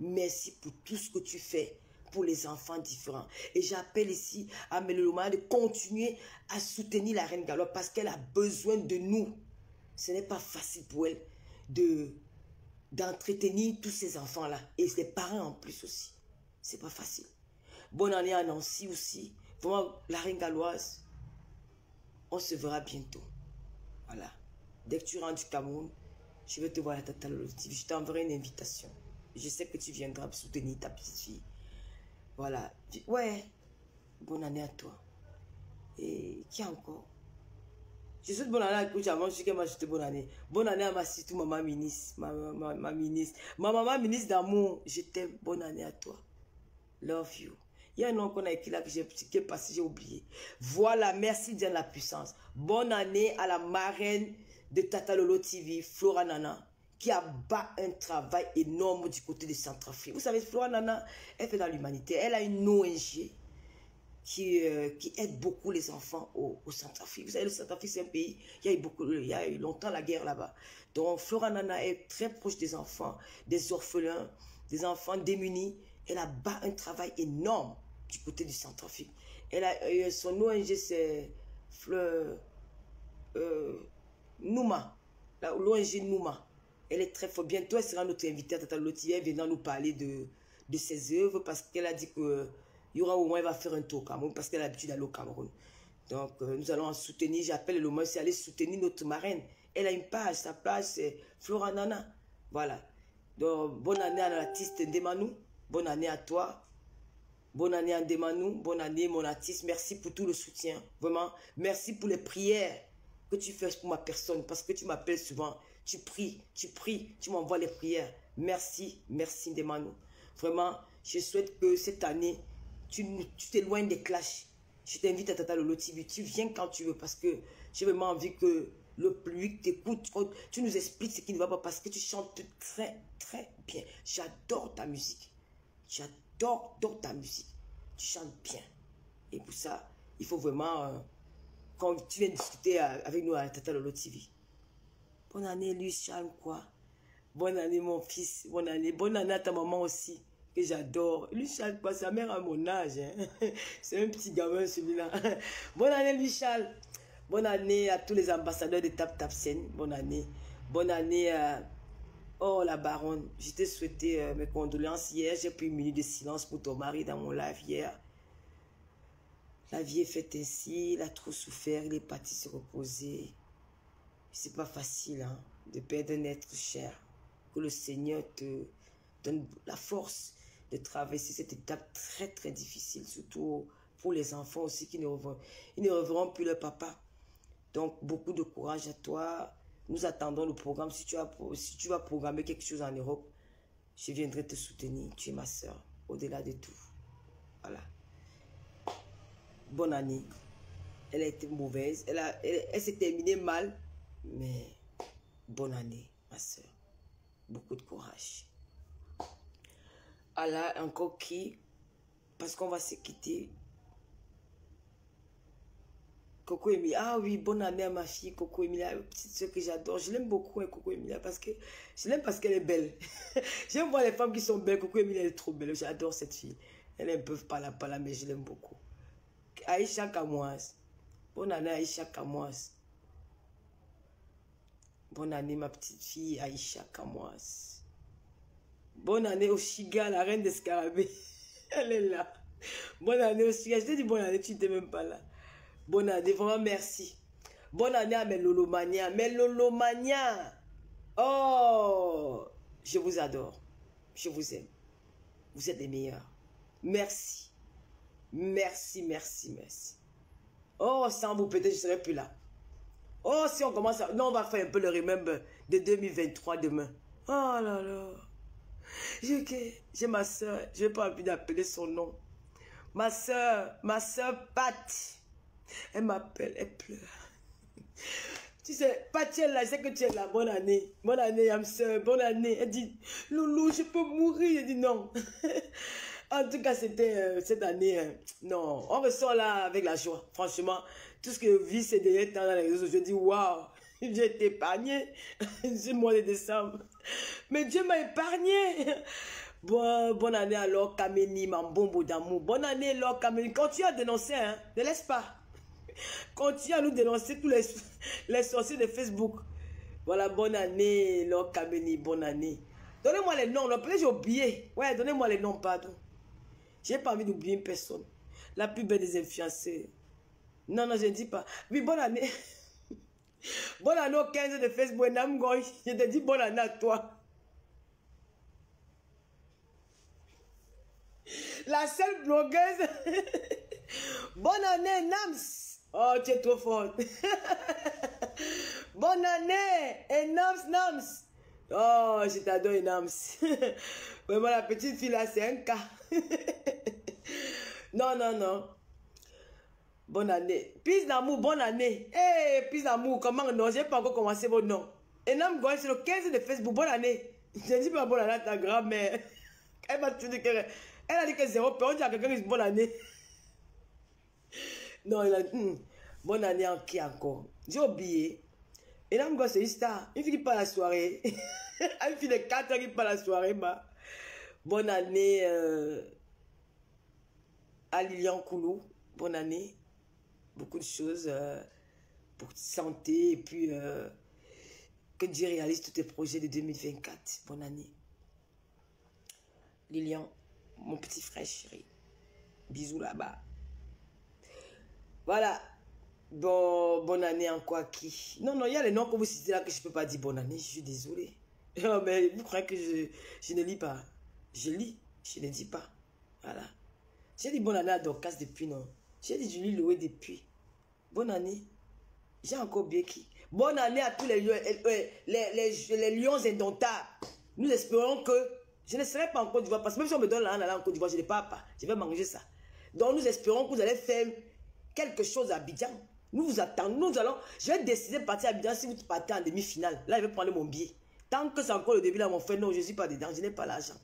Merci pour tout ce que tu fais pour les enfants différents. Et j'appelle ici à Méloma de continuer à soutenir la reine galloise parce qu'elle a besoin de nous. Ce n'est pas facile pour elle de d'entretenir tous ces enfants-là. Et ses parents en plus aussi. C'est pas facile. Bonne année à Nancy aussi. Vraiment, la reine galloise. On se verra bientôt. Voilà. Dès que tu rentres du Cameroun, je vais te voir à ta TV. Je t'enverrai une invitation. Je sais que tu viendras soutenir ta petite fille. Voilà. Ouais. Bonne année à toi. Et qui encore? Je souhaite bonne année à Kouch avant. Je moi, je bonne année. Bonne année à ma tout maman ministre. Ma, ma, ma ministre. Ma maman ministre d'amour. Je t'aime. Bonne année à toi. Love you. Il y a un nom qu'on a écrit là que j'ai passé, j'ai oublié. Voilà, merci Dieu la puissance. Bonne année à la marraine de Tata Lolo TV, Flora Nana, qui a un travail énorme du côté de Centrafrique. Vous savez, Flora Nana, elle fait dans l'humanité. Elle a une ONG qui, euh, qui aide beaucoup les enfants au, au Centrafrique. Vous savez, le Centrafrique, c'est un pays, il y, a eu beaucoup, il y a eu longtemps la guerre là-bas. Donc, Flora Nana est très proche des enfants, des orphelins, des enfants démunis. Elle a bas un travail énorme du côté du Centrafrique. Elle a, euh, son ONG, c'est Fleur euh, Nouma, l'ONG Nouma. Elle est très forte. Bientôt, elle sera notre invitée Tata Lotier, venant nous parler de, de ses œuvres parce qu'elle a dit que il y aura au moins, elle va faire un tour au Cameroun parce qu'elle a l'habitude d'aller au Cameroun. Donc, euh, nous allons en soutenir. J'appelle le moins, c'est aller soutenir notre marraine. Elle a une page. Sa page, c'est Flora Nana. Voilà. Donc, bonne année à l'artiste Ndemanou. Bonne année à toi. Bonne année à Ndemanou. Bonne année, mon artiste. Merci pour tout le soutien. Vraiment. Merci pour les prières que tu fais pour ma personne. Parce que tu m'appelles souvent. Tu pries, tu pries, tu m'envoies les prières. Merci, merci Ndemanou. Vraiment, je souhaite que cette année, tu t'éloignes des clashs. Je t'invite à Tata Lolo TV. Tu viens quand tu veux parce que j'ai vraiment envie que le public t'écoute. Tu nous expliques ce qui ne va pas parce que tu chantes très, très bien. J'adore ta musique. J'adore ta musique. Tu chantes bien. Et pour ça, il faut vraiment, euh, quand tu viens discuter avec nous à Tata Lolo TV. Bonne année, Luis Charles, quoi? Bonne année, mon fils. Bonne année. Bonne année à ta maman aussi que j'adore. Lui, Charles, quoi, sa mère à mon âge. Hein. C'est un petit gamin, celui-là. Bonne année, lui, Charles. Bonne année à tous les ambassadeurs de Tap Tap Sen. Bonne année. Bonne année à... Oh, la baronne. Je t'ai souhaité euh, mes condoléances hier. J'ai pris une minute de silence pour ton mari dans mon live hier. La vie est faite ainsi. Il a trop souffert. Il est parti se reposer. C'est pas facile hein, de perdre un être cher. Que le Seigneur te donne la force de traverser cette étape très très difficile, surtout pour les enfants aussi qui ne reverront, ils ne reverront plus leur papa. Donc, beaucoup de courage à toi. Nous attendons le programme. Si tu, as, si tu vas programmer quelque chose en Europe, je viendrai te soutenir. Tu es ma soeur, au-delà de tout. Voilà. Bonne année. Elle a été mauvaise. Elle, a, elle, s'est terminée mal. Mais bonne année, ma soeur. Beaucoup de courage. Allah, encore qui? Parce qu'on va se quitter. Coco Emilia. Ah oui, bonne année à ma fille, Coco Emilia, petite soeur que j'adore. Je l'aime beaucoup, hein, Coco Emilia, parce que je l'aime parce qu'elle est belle. J'aime voir les femmes qui sont belles. Coco Emilia, elle est trop belle. J'adore cette fille. Elle est un peu pas là, mais je l'aime beaucoup. Aïcha Kamoise. Bonne année, Aïcha Kamoise. Bonne année, ma petite fille, Aïcha Kamoise. Bonne année au Shiga, la reine des scarabées. Elle est là. Bonne année au Shiga. Je te dis bonne année, tu n'étais même pas là. Bonne année, vraiment merci. Bonne année à mes Lolomania. Mes Lolomania. Oh, je vous adore. Je vous aime. Vous êtes les meilleurs. Merci. Merci, merci, merci. Oh, sans vous peut-être je ne serai plus là. Oh, si on commence à... Non, on va faire un peu le remember de 2023 demain. Oh là là. J'ai ma soeur, je n'ai pas envie d'appeler son nom. Ma soeur, ma soeur Pat. Elle m'appelle, elle pleure. Tu sais, Patiel là, je sais que tu es là. Bonne année. Bonne année, âme soeur. Bonne année. Elle dit, Loulou, je peux mourir. Elle dit non. en tout cas, c'était euh, cette année. Hein. non, on ressort là avec la joie. Franchement, tout ce que vit ces derniers temps dans les réseaux, je dis, waouh, j'ai été épargné. C'est mois de décembre. Mais Dieu m'a épargné. Bon, bonne année alors, Kameni, mon d'amour. Bonne année alors, Kameni. Continue à dénoncer, hein. Ne laisse pas. Continue à nous dénoncer tous les, les sorciers de Facebook. Voilà, bonne année, Lord Kameni, bonne année. Donnez-moi les noms, peut-être j'ai oublié. Ouais, donnez-moi les noms, pardon. J'ai pas envie d'oublier une personne. La plus belle des influenceurs. Non, non, je ne dis pas. Oui, bonne année. bonne année au 15 de Facebook, Je te dis bonne année à toi. La seule blogueuse. bonne année, Nams. Oh, tu es trop forte. Bonne année, Enams Nams. Oh, je t'adore, Enams. Vraiment, la petite fille là, c'est un cas. non, non, non. Bonne année. Pise d'amour, bonne année. Hey, pise d'amour, comment non? J'ai pas encore commencé votre nom. Enam Goy, c'est le 15 de Facebook. Bonne année. Je dis pas bonne année à ta grand-mère. Elle m'a dit que. Elle a dit que zéro. On dit à quelqu'un bonne année. Non, il a hmm, bonne année en qui encore? J'ai oublié. Et là, c'est une star. Il finit pas la soirée. Il finit 4 heures, il pas la soirée. Bah. Bonne année euh, à Lilian Koulou. Bonne année. Beaucoup de choses euh, pour santé et puis euh, que Dieu réalise tous tes projets de 2024. Bonne année. Lilian, mon petit frère chéri. Bisous là-bas. Voilà. Bon, bonne année en quoi qui Non, non, il y a les noms que vous citez là que je ne peux pas dire bonne année. Je suis désolé. Non, mais vous croyez que je, je ne lis pas Je lis, je ne dis pas. Voilà. J'ai dit bonne année à Dorcas depuis, non. J'ai dit Julie Loué depuis. Bonne année. J'ai encore bien qui. Bonne année à tous les, les, les, les, les lions indomptables. Nous espérons que je ne serai pas en Côte d'Ivoire parce que même si on me donne la en Côte d'Ivoire, je n'ai pas pas. Je vais manger ça. Donc nous espérons que vous allez faire quelque chose à Abidjan. Nous vous attendons. Nous allons. Je vais décider de partir à Abidjan si vous partez en demi-finale. Là, je vais prendre mon billet. Tant que c'est encore le début, là, mon frère, non, je ne suis pas dedans. Je n'ai pas l'argent.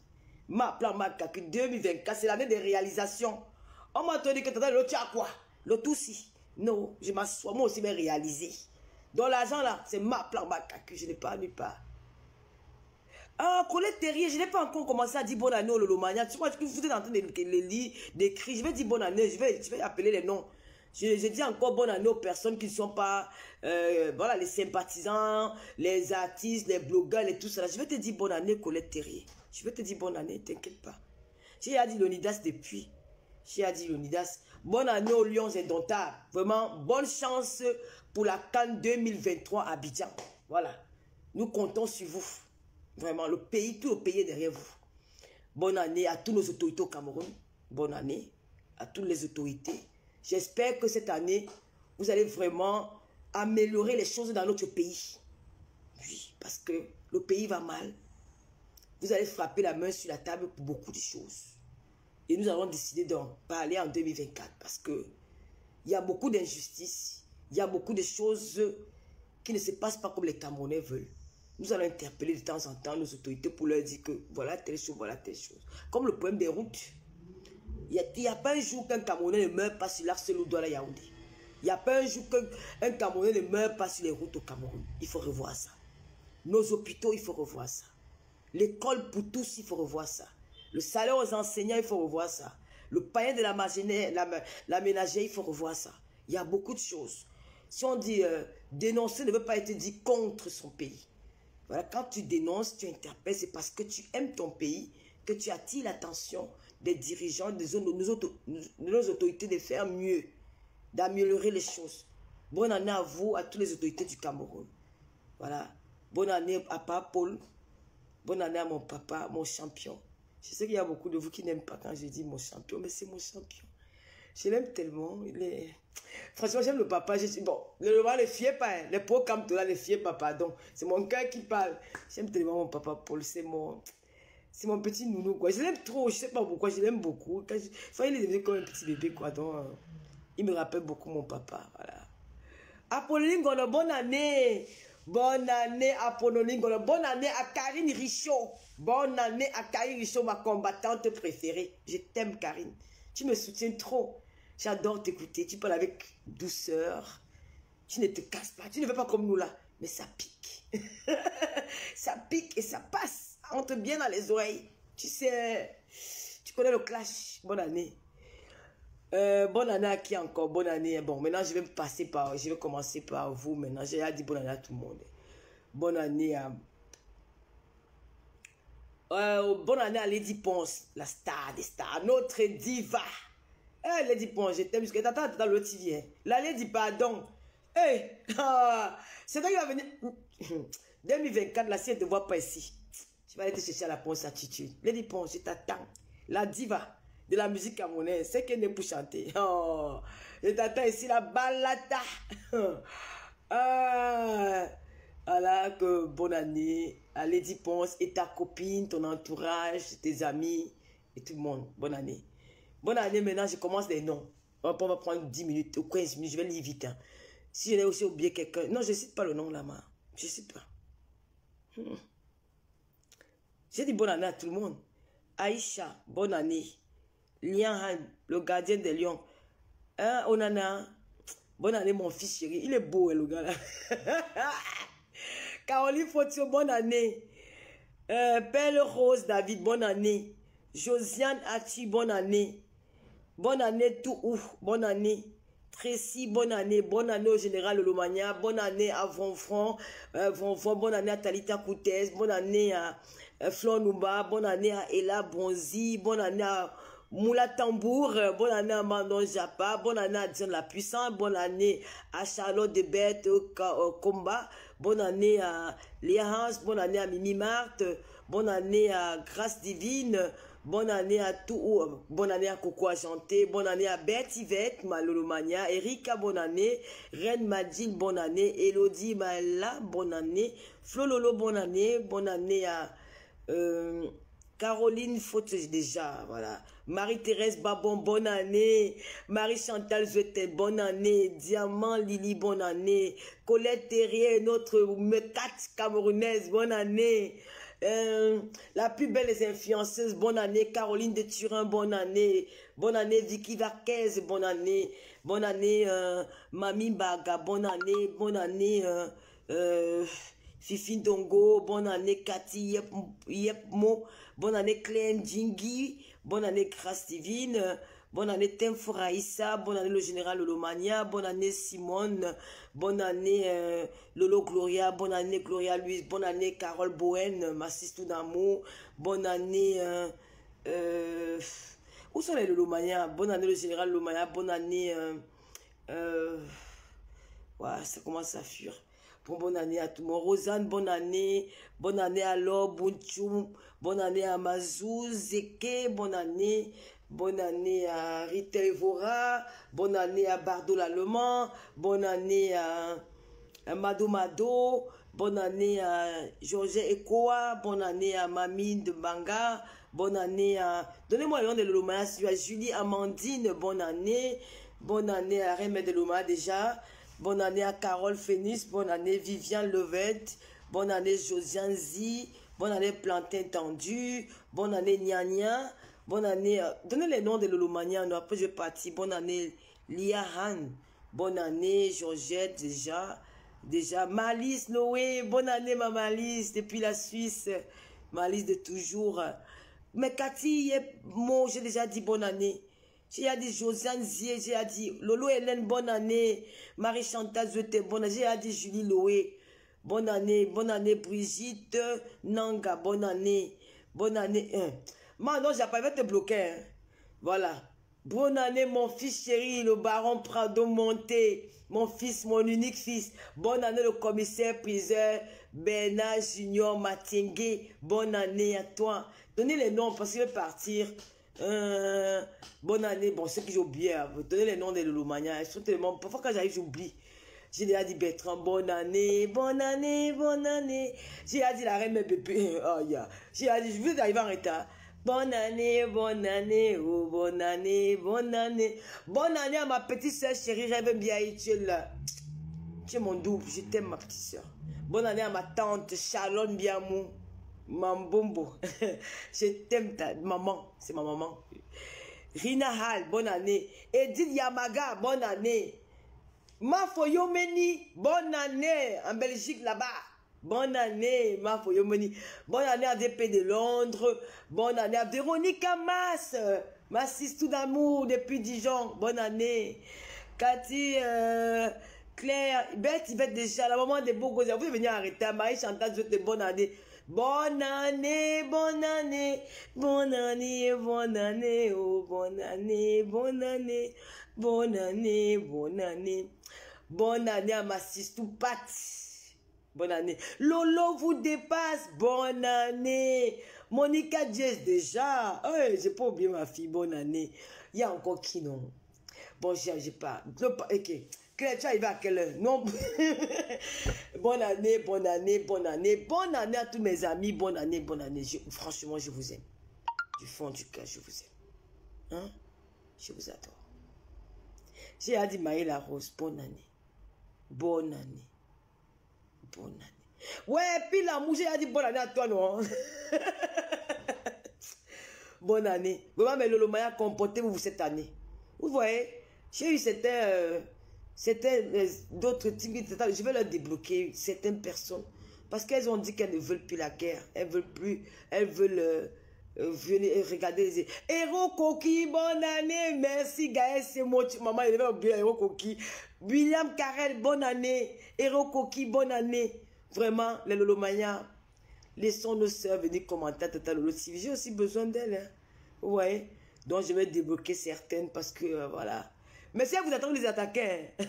Ma plan, ma calcul 2024, c'est l'année des réalisations. On m'a dit que tu as l'autre, tu as quoi? L'autre aussi. Non, je m'assois. Moi aussi, je vais réaliser. Donc, l'argent, là, c'est ma plan, ma calcul. Je n'ai pas nulle part. Ah, Colette Terrier, je n'ai pas encore commencé à dire bonne année au Lolomania. Tu vois, vous êtes en train de les lire, d'écrire. Je vais dire bonne année, je vais, je vais appeler les noms. Je, dis encore bonne année aux personnes qui ne sont pas, euh, voilà, les sympathisants, les artistes, les blogueurs et tout ça. Je vais te dire bonne année, Colette Terrier. Je vais te dire bonne année, t'inquiète pas. J'ai dit Leonidas depuis. J'ai dit Leonidas. Bonne année aux Lions Indomptables. Vraiment, bonne chance pour la Cannes 2023 à Abidjan. Voilà. Nous comptons sur vous. Vraiment, le pays, tout le pays est derrière vous. Bonne année à tous nos autorités au Cameroun. Bonne année à toutes les autorités J'espère que cette année, vous allez vraiment améliorer les choses dans notre pays. Oui, parce que le pays va mal. Vous allez frapper la main sur la table pour beaucoup de choses. Et nous allons décider d'en parler en 2024 parce que il y a beaucoup d'injustices, il y a beaucoup de choses qui ne se passent pas comme les Camerounais veulent. Nous allons interpeller de temps en temps nos autorités pour leur dire que voilà telle chose, voilà telle chose. Comme le problème des routes. Il n'y a, pas un jour qu'un Camerounais ne meurt pas sur l'Arcel ou la Yaoundé. Il n'y a pas un jour qu'un Camerounais ne meurt pas sur les routes au Cameroun. Il faut revoir ça. Nos hôpitaux, il faut revoir ça. L'école pour tous, il faut revoir ça. Le salaire aux enseignants, il faut revoir ça. Le païen de la, la, ménagère, il faut revoir ça. Il y a beaucoup de choses. Si on dit euh, dénoncer ne veut pas être dit contre son pays. Quand tu dénonces, tu interpelles, c'est parce que tu aimes ton pays, que tu attires l'attention des dirigeants, des, de nos autorités de faire mieux, d'améliorer les choses. Bonne année à vous, à toutes les autorités du Cameroun. Voilà. Bonne année à Papa Paul. Bonne année à mon papa, mon champion. Je sais qu'il y a beaucoup de vous qui n'aiment pas quand je dis mon champion, mais c'est mon champion. Je l'aime tellement. Franchement, j'aime le papa. Je bon, le roi ne fiez pas. Hein. Les pauvres comme là, ne fiez pas, pardon. C'est mon cœur qui parle. J'aime tellement mon papa Paul. C'est mon... C'est mon petit nounou, quoi. Je l'aime trop. Je sais pas pourquoi. Je l'aime beaucoup. Quand Enfin, il est devenu comme un petit bébé, quoi. Donc, euh, il me rappelle beaucoup mon papa. Voilà. Apolline bonne année. Bonne année, Apolline Bonne année à Karine Richaud. Bonne année à Karine Richaud, ma combattante préférée. Je t'aime, Karine. Tu me soutiens trop. J'adore t'écouter. Tu parles avec douceur. Tu ne te casses pas. Tu ne fais pas comme nous là. Mais ça pique. ça pique et ça passe. Entre bien dans les oreilles. Tu sais, tu connais le clash. Bonne année. Euh, bonne année à qui encore? Bonne année. Bon, maintenant je vais passer par, je vais commencer par vous maintenant. J'ai dit bonne année à tout le monde. Bonne année à euh, bonne année à Lady Ponce, la star des stars, notre diva. Eh, Lady Ponce, je t'aime, que t'attends le TV. Hein. La Lady, pardon. Eh, ah, c'est toi qui va venir. 2024, la sienne ne te voit pas ici. Vas aller te chercher à la Ponce attitude. Lady Ponce, je t'attends. La diva de la musique camerounaise, c'est qu'elle est pour chanter. Oh, je t'attends ici, la balada. ah. Voilà, que bonne année à Lady Ponce et ta copine, ton entourage, tes amis et tout le monde. Bonne année. Bonne année, maintenant, je commence les noms. On va prendre 10 minutes ou 15 minutes, je vais lire vite. Hein. Si j'ai aussi oublié quelqu'un. Non, je ne cite pas le nom là-bas. Je ne cite pas. Hmm. J'ai dit bonne année à tout le monde. Aïcha, bonne année. Lian le gardien des lions. Hein, Onana, bonne année, mon fils chéri. Il est beau, hein, le gars là. Caroline Fotio, bonne année. Euh, Belle Rose David, bonne année. Josiane Ati, bonne année. Bonne année tout ouf, bonne année. Tracy, bonne année. Bonne année au général Lomania. Bonne année à Vonfran. Euh, bonne année à Talita Koutez. Bonne année à euh, Flor Bonne année à Ella Bonzi. Bonne année à Moula Tambour, bonne année à Mandon Japa, bonne année à Dion la Puissante, bonne année à Charlotte de Bête Combat, bonne année à Léa Hans, bonne année à Mimi Marthe, bonne année à Grâce Divine, bonne année à tout, bonne année à Coco Agenté, bonne année à Beth Yvette, Malolomania, Erika, bonne année, Reine Madine, bonne année, Elodie Maëla, bonne année, Flololo, bonne année, bonne année à euh, Caroline Faute déjà, voilà. Marie-Thérèse Babon, bonne année. Marie-Chantal Zetel, bonne année. Diamant Lily, bonne année. Colette Terrier, notre mecate camerounaise, bonne année. Euh, la plus belle des influenceuses, bonne année. Caroline de Turin, bonne année. Bonne année. Vicky Varquez, bonne année. Bonne année. Euh, Mami Baga, bonne année. Bonne année. Fifi Dongo, bonne année. Cathy Yepmo, bonne année. Clem Djingi. Bonne année Grâce Divine. Bonne année Temfo Raïssa. Bonne année le général Lolomania. Bonne année Simone. Bonne année euh, Lolo Gloria. Bonne année Gloria Louise. Bonne année Carole Bohen, ma sister d'amour. Bonne année... Euh, euh, où sont les Lolomania Bonne année le général Lolomania. Bonne année... ouais, ça commence à fuir. Bon, bonne année à tout le monde. Rosanne, bonne année. Bonne année à Laure, Bonne année à Mazou, Zeke. Bonne année. Bonne année à Rita Evora. Bonne année à Bardot l'Allemand. Bonne année à Mado Mado, bonne année à Georges Ekoa, bonne année à Mamine de Banga, bonne année à... Donnez-moi le nom de Lomaya, à Julie Amandine, bonne année. Bonne année à Remède de déjà. Bonne année à Carole Phoenix, bonne année Viviane Levette, bonne année Josiane Zi, bonne année Plantain Tendu, bonne année Nia bonne année... Euh, donnez les noms de Lolomania, après je vais partir. Bonne année Lia Han, bonne année Georgette déjà. Déjà, Malice Noé, bonne année ma Malice, depuis la Suisse. Malice de toujours. Mais Cathy, moi j'ai déjà dit bonne année. J'ai dit Josiane Zier, j'ai dit Lolo Hélène, bonne année. Marie Chantal Zouté, bonne année. J'ai dit Julie Loé, bonne année. Bonne année Brigitte Nanga, bonne année. Bonne année. Hein. Man, non, pas te bloquer. Hein. Voilà. Bonne année, mon fils chéri, le baron Prado Monté. Mon fils, mon unique fils. Bonne année, le commissaire priseur Bernard Junior Matingue. Bonne année à toi. Donnez les noms parce qu'il veut partir. Euh, bonne année. Bon, c'est que j'ai oublié. Hein. Vous donnez les noms des Loulomania. tellement. Parfois, quand j'arrive, j'oublie. J'ai déjà dit Bertrand, bonne année, bonne année, bonne année. J'ai déjà dit la reine, mes bébés. Oh, yeah. J'ai déjà dit, je veux arriver en retard. Bonne année, bonne année, oh, bonne année, bonne année. Bonne année à ma petite soeur chérie, j'aime bien es là. Tu es mon double, je t'aime ma petite soeur. Bonne année à ma tante Charlotte Biamou. Mambombo. je t'aime ta maman. C'est ma maman. Rina Hall, bonne année. Edith Yamaga, bonne année. Mafo Yomeni, bonne année. En Belgique là-bas. Bonne année, Mafo Yomeni. Bonne année à DP de Londres. Bonne année à Véronique Amas. Ma tout d'amour depuis Dijon. Bonne année. Cathy, euh, Claire, Bête, Bête déjà, la maman des beaux gosses. Vous venir arrêter. Marie Chantal, je te bonne année. Bonne année, bonne année, bonne année, bonne année, oh bonne année, bonne année, bonne année, bonne année. Bonne année à ma sister Pat. Bonne année. Lolo vous dépasse. Bonne année. Monica Jess déjà. J'ai pas oublié ma fille. Bonne année. Il y a encore qui non? Bon, j'ai pas. Ok. Claire, tu arrives à quelle heure? Non. bonne année, bonne année, bonne année. Bonne année à tous mes amis. Bonne année, bonne année. franchement, je vous aime. Du fond du cœur, je vous aime. Hein? Je vous adore. J'ai dit Maïla Rose, bonne année. Bonne année. Bonne année. Ouais, puis l'amour, j'ai dit bonne année à toi, non? bonne année. Vraiment, mais Lolo Maya, comportez-vous cette année. Vous voyez, j'ai eu cette... Euh, Certains, d'autres je vais leur débloquer certaines personnes. Parce qu'elles ont dit qu'elles ne veulent plus la guerre. Elles veulent plus, elles veulent euh, euh, venir regarder les... Héros Coqui, bonne année. Merci Gaël, c'est mon maman, il va oublier Héros Coqui. William Carrel, bonne année. Héros Coqui, bonne année. Vraiment, les Lolomania, laissons nos soeurs venir commenter Tata Lolo. J'ai aussi besoin d'elles. Hein. Ouais. Donc, je vais débloquer certaines parce que, euh, voilà. Si vous attendez les attaquer.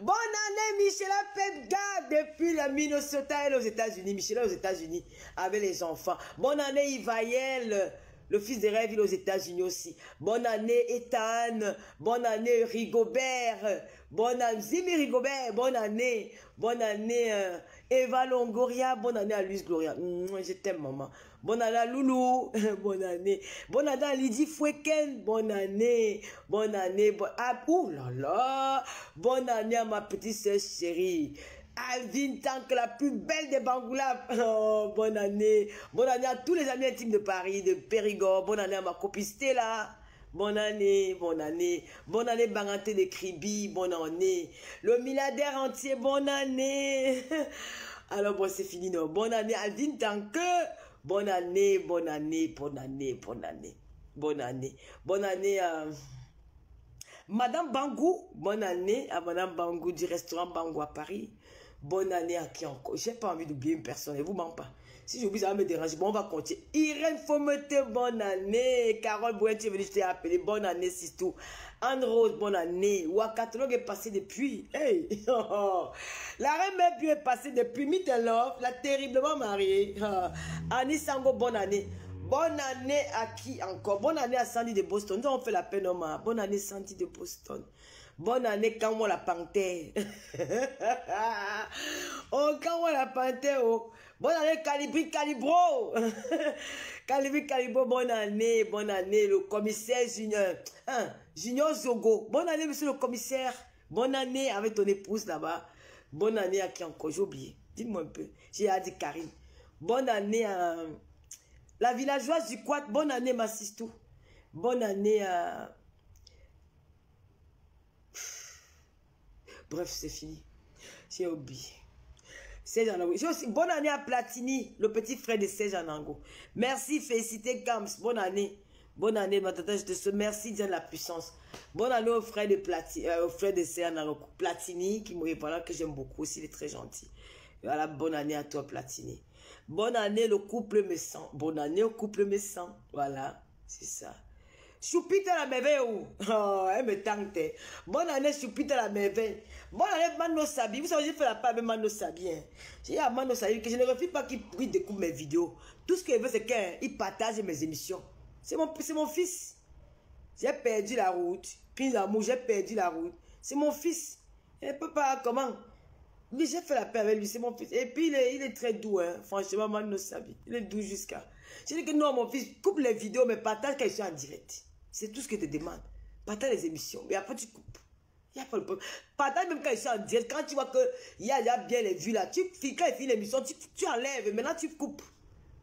Bonne année, Michela Pedga, depuis la Minnesota, et aux États-Unis. Michela aux États-Unis, avec les enfants. Bonne année, Ivaël, le fils de rêve, aux États-Unis aussi. Bonne année, Ethan. Bonne année, Rigobert. Bonne année, Zimi Rigobert. Bonne année. Bonne année, euh, Eva Longoria. Bonne année à Luis Gloria. je t'aime, maman. Bonne année à Loulou. bonne année. Bonne année à Lydie Foueken. Bonne année. Bonne année. Ah, ouh là là. Bonne année à ma petite sœur chérie. Alvin Tank, la plus belle des Bangoula. Oh, bonne année. Bonne année à tous les amis intimes de Paris, de Périgord. Bonne année à ma copine Stella. Bonne année, bonne année. Bonne année, Banganté de Kribi. Bonne année. Le milliardaire entier, bonne année. Alors, bon, c'est fini, non. Bonne année, Alvin Tank. Bonne année, bonne année, bonne année, bonne année. Bonne année. Bonne année à Madame Bangou. Bonne année à Madame Bangou du restaurant Bangou à Paris. Bonne année à qui encore? J'ai pas envie d'oublier une personne, et vous ment pas. Si j'oublie, ça va me déranger. Bon, on va continuer. Irène Fomete, bonne année. Carole Bouin, tu es venue, je t'ai appelé. Bonne année, tout. Anne-Rose, bonne année. Wakatologue est passé depuis. Hey! la reine Mère est passée depuis Mittelhoff, la terriblement mariée. Annie Sango, bonne année. Bonne année à qui encore? Bonne année à Sandy de Boston. Nous on fait la peine, homme. Bonne année, Sandy de Boston. Bonne année, quand la panthère. oh, quand la panthère, oh. Bonne année, Calibri Calibro. Calibri Calibro, bonne année, bonne année, le commissaire Junior. Hein, Junior Zogo. Bonne année, monsieur le commissaire. Bonne année avec ton épouse là-bas. Bonne année à qui encore J'ai oublié. Dis-moi un peu. J'ai dit Karine. Bonne année à la villageoise du Quat. Bonne année, ma sistou. Bonne année à. Bref, c'est fini. J'ai oublié. Serge Anango. Bonne année à Platini, le petit frère de Serge Anango. Merci, félicité Gams. Bonne année. Bonne année, ma tata, je te souhaite. Merci, Diane la puissance. Bonne année au frère de, Platini, euh, de Serge Anango. Platini, qui me répond que j'aime beaucoup aussi, il est très gentil. Voilà, bonne année à toi, Platini. Bonne année, le couple me sent. Bonne année au couple me. Voilà, c'est ça. Choupite la merveille où Oh, elle me tente. Bonne année, Choupite la merveille. Bonne année, Mano Sabi. Vous savez, j'ai fait la part avec Mano Sabi. Hein. J'ai dit à Mano Sabi que je ne refuse pas qu'il découvre mes vidéos. Tout ce qu'il veut, c'est qu'il partage mes émissions. C'est mon, mon fils. J'ai perdu la route. Puis l'amour, j'ai perdu la route. C'est mon fils. Il ne peut pas, comment? Lui, j'ai fait la paix avec lui, c'est mon fils. Et puis, il est, très doux, hein. franchement, Mano Sabi. Il est doux jusqu'à. J'ai dit que non, mon fils, coupe les vidéos, mais partage je suis en direct. C'est tout ce que je te demande. Partage les émissions. Mais après, tu coupes. Il n'y a pas de problème. Partage même quand je suis en direct. Quand tu vois qu'il y, y a bien les vues là, tu, quand il finit l'émission, tu, tu enlèves. Maintenant, tu coupes.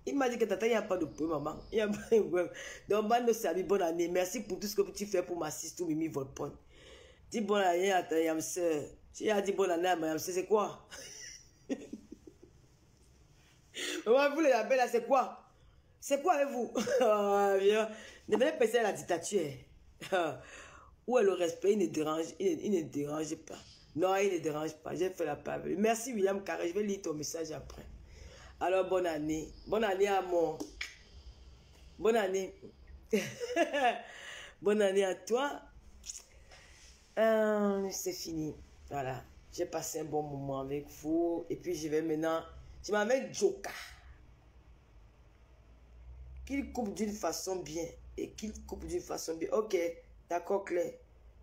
Il m'a dit que tata, il n'y a pas de problème, maman. Il n'y a pas de problème. Donc, Mano Sabi, bonne année. Merci pour tout ce que tu fais pour ma sister Mimi Volpon. Dis bonne année à ta Yamse. Si elle a dit bonne année à ma Yamse, c'est quoi? Maman, vous les appelez là, c'est quoi? C'est quoi avec vous? Ne venez pas la dictature. Où est le respect Il ne dérange, il ne, dérange pas. Non, il ne dérange pas. J'ai fait la part. Merci William Carré. Je vais lire ton message après. Alors, bonne année. Bonne année à mon... Bonne année. bonne année à toi. Euh, c'est fini. Voilà. J'ai passé un bon moment avec vous. Et puis, je vais maintenant... Je m'amène Joka. Qu'il coupe d'une façon bien et qu'il coupe d'une façon bien. Ok, d'accord, Claire.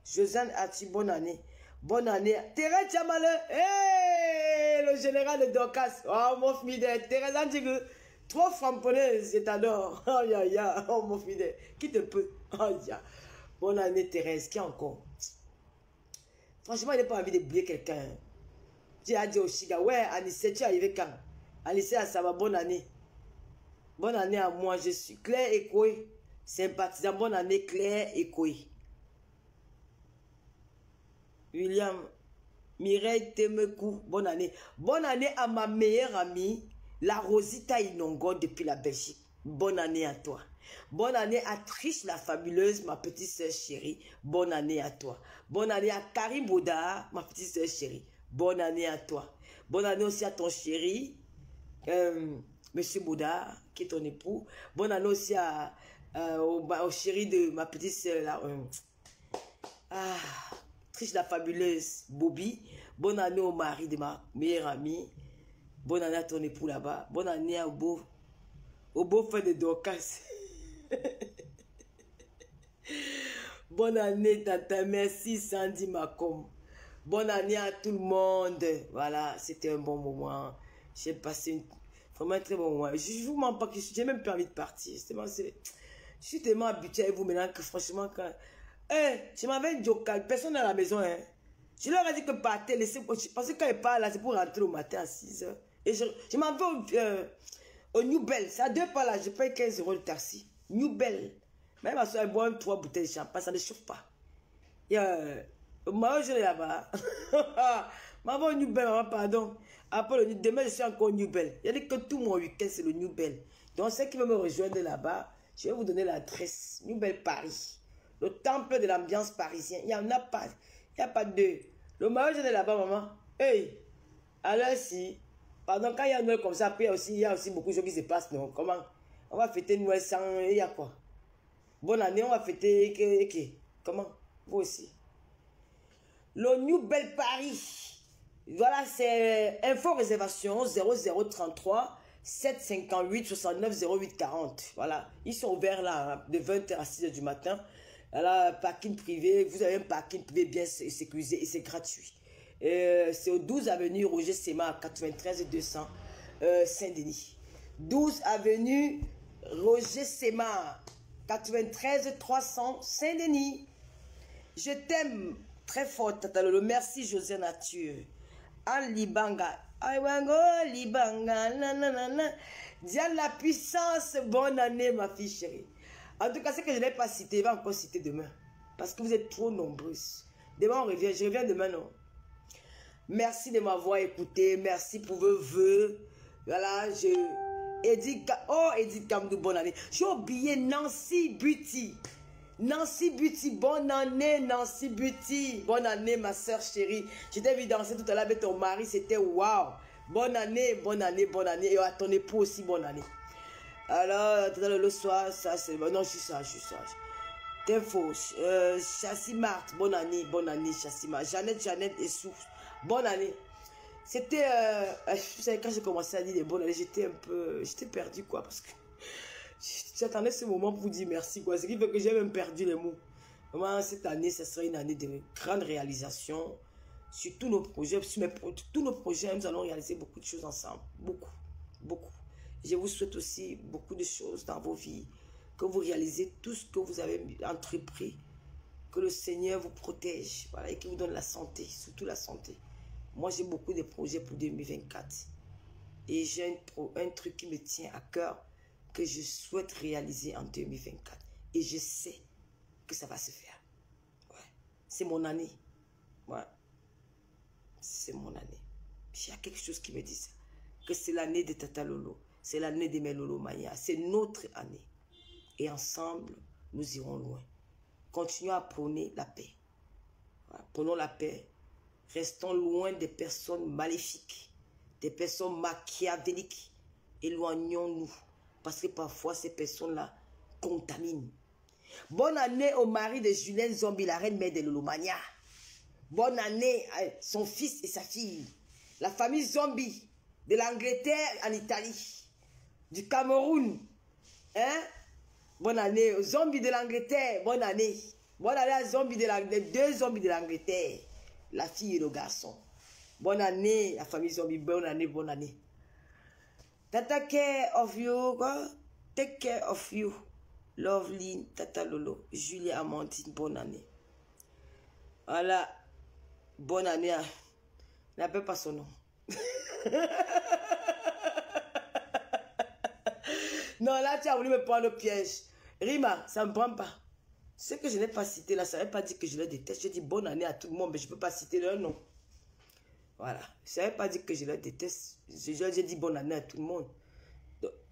Josiane Ati, bonne année. Bonne année. Thérèse Tchamale, hey, le général de Dorcas. Oh, mon fidèle. Thérèse Antigue, trop framponneuse, je t'adore. Oh, ya, ya. Oh, mon fidèle. Qui te peut? Oh, ya. Bonne année, Thérèse. Qui encore? Franchement, il n'a pas envie d'oublier quelqu'un. J'ai dit au Chiga, ouais, Anissé, tu es arrivé quand? Anissé, ça va, bonne année. Bonne année à moi, je suis Claire Ekoué. Sympathisant, bonne année Claire Ekoué. William, Mireille Temekou, bonne année. Bonne année à ma meilleure amie, la Rosita Inongo depuis la Belgique. Bonne année à toi. Bonne année à Trish la fabuleuse, ma petite soeur chérie. Bonne année à toi. Bonne année à Karim Bouda, ma petite soeur chérie. Bonne année à toi. Bonne année aussi à ton chéri, euh, Monsieur Bouda, qui est ton époux. Bonne année aussi à, au, chéri de ma petite soeur, là. Euh, ah, Triche la fabuleuse, Bobby. Bonne année au mari de ma meilleure amie. Bonne année à ton époux là-bas. Bonne année au beau, au beau frère de Dorcas. Bonne année, tata. Merci, Sandy Macom. Bonne année à tout le monde. Voilà, c'était un bon moment. J'ai passé une, Je vous mens pas que j'ai même envie de partir. je suis tellement habitué à vous maintenant que franchement, quand. Eh, je m'avais dit personne à la maison. Hein. Je leur ai dit que partez, laissez. Parce que quand ils parlent c'est pour rentrer au matin à 6 h Et je, je m'en vais au, euh, New Bell. C'est à deux pas là, je paye 15 euros le taxi. New Bell. Même soeur, elle boit trois bouteilles de champagne, ça ne chauffe pas. Et euh, moi, je vais là-bas. maman, New Bell, maman, pardon. Après le demain, je suis encore New Bell. Il y a dit que tout mon week-end, c'est le New Bell. Donc, ceux qui veulent me rejoindre là-bas, je vais vous donner l'adresse. New Bell Paris. Le temple de l'ambiance parisienne. Il n'y en a pas. Il n'y a pas deux. Le mariage est là-bas, maman. Hey, alors si, pardon, quand il y a Noël comme ça, après, aussi, il y a aussi beaucoup de choses qui se passent, non? Comment? On va fêter Noël sans... Il y a quoi? Bonne année, on va fêter... Comment? Vous aussi. Le New Bell Paris. Voilà, c'est info réservation 0033 758 69 08 40. Voilà. Ils sont ouverts là hein, de 20h à 6h du matin. Voilà, parking privé. Vous avez un parking privé bien sécurisé et c'est gratuit. Euh, c'est au 12 avenue Roger Sema 93 200 euh, Saint-Denis. 12 avenue Roger Sema 93 300 Saint-Denis. Je t'aime très fort, Tata Lolo. Merci, José Nature. En Libanga. Aywango, Libanga. Nanana. Diane la puissance. Bonne année, ma fille chérie. En tout cas, ce que je n'ai pas cité, je vais encore citer demain. Parce que vous êtes trop nombreuses. Demain, on revient. Je reviens demain, non? Merci de m'avoir écouté. Merci pour vos voeux. Voilà, je. Edith, oh, Edith Kamdou, bonne année. J'ai oublié Nancy Buty. Nancy Buty, bonne année, Nancy Buty. Bonne année, ma soeur chérie. Je t'ai vu danser tout à l'heure avec ton mari, c'était waouh. Bonne année, bonne année, bonne année. Et à ton époux aussi, bonne année. Alors, tout à l'heure, le soir, ça c'est. Non, je suis sage, je suis sage. T'es fausse. Euh, Chassis Marthe, bonne année, bonne année, Chassis Marthe. Jeannette, Jeannette et Souffle, bonne année. C'était. Euh, quand j'ai commencé à dire des bonnes années, j'étais un peu. J'étais perdu, quoi, parce que. J'attendais ce moment pour vous dire merci, quoi. Ce qui fait que j'ai même perdu les mots. Vraiment, cette année, ce sera une année de grande réalisation sur tous nos projets. Sur mes, tous nos projets, nous allons réaliser beaucoup de choses ensemble. Beaucoup, beaucoup. Je vous souhaite aussi beaucoup de choses dans vos vies. Que vous réalisez tout ce que vous avez entrepris. Que le Seigneur vous protège. Voilà, et qu'il vous donne la santé, surtout la santé. Moi, j'ai beaucoup de projets pour 2024. Et j'ai un, truc qui me tient à cœur que je souhaite réaliser en 2024. Et je sais que ça va se faire. Ouais. C'est mon année. Ouais. C'est mon année. Il y a quelque chose qui me dit ça. Que c'est l'année de Tata Lolo. C'est l'année de mes Lolo Mania. C'est notre année. Et ensemble, nous irons loin. Continuons à prôner la paix. Ouais. Prenons la paix. Restons loin des personnes maléfiques, des personnes machiavéliques. Éloignons-nous parce que parfois, ces personnes-là contaminent. Bonne année au mari de Julien Zombie, la reine mère de Lolomania. Bonne année à son fils et sa fille. La famille Zombie de l'Angleterre en Italie. Du Cameroun. Hein? Bonne année aux zombies de l'Angleterre. Bonne année. Bonne année à zombie de l'Angleterre. Deux zombies de l'Angleterre. La fille et le garçon. Bonne année, la famille zombie. Bonne année, bonne année. Tata care of you. Take care of you. Lovely Tata Lolo. Julia Amandine, bonne année. Voilà. Bonne année. N'appelle pas son nom. non, là, tu as voulu me prendre le piège. Rima, ça ne me prend pas. Ce que je n'ai pas cité là, ça ne veut pas dire que je le déteste. Je dis bonne année à tout le monde, mais je ne peux pas citer leur nom. Voilà. Ne veut pas dire que je le déteste. J'ai dit bonne année à tout le monde.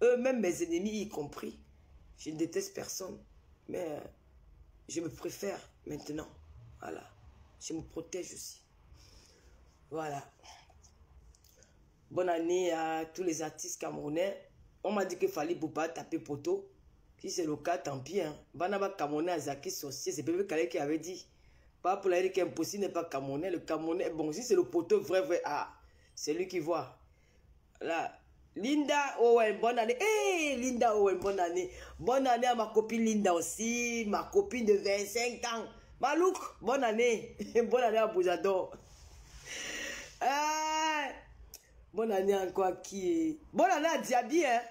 Eux-mêmes, mes ennemis y compris. Je ne déteste personne. Mais je me préfère maintenant. Voilà. Je me protège aussi. Voilà. Bonne année à tous les artistes camerounais. On m'a dit qu'il fallait pas taper poteau. Si c'est le cas, tant pis. Hein. Banaba Camerounais, Zaki Sorcier, c'est Bébé Calais qui avait dit. Pas pour la dire qu'impossible n'est pas Camerounais. Le Camerounais, bon, si c'est le poteau vrai, vrai, ah, c'est lui qui voit. Là, Linda Owen, bonne année. Hey, Linda Owen, bonne année. Bonne année à ma copine Linda aussi, ma copine de 25 ans. Malouk, bonne année. bonne année à Boujador. Ah, bonne année encore qui? Bonne année à Diaby, hein.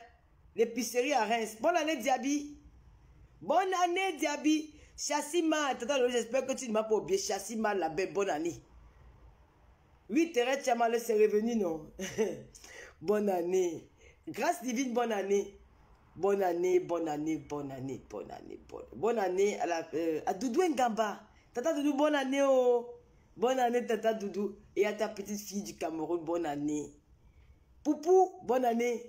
L'épicerie à Reims. Bonne année, Diaby. Bonne année, Diaby. Chassima, j'espère que tu ne m'as pas oublié. Chassima, la belle, bonne année. Oui, Thérèse Chamale, c'est revenu, non Bonne année. Grâce divine, bonne année. Bonne année, bonne année, bonne année, bonne année, bonne, bonne année à, la, euh, à Doudou Ngamba. Tata Doudou, bonne année, oh. Bonne année, Tata Doudou. Et à ta petite fille du Cameroun, bonne année. Poupou, bonne année.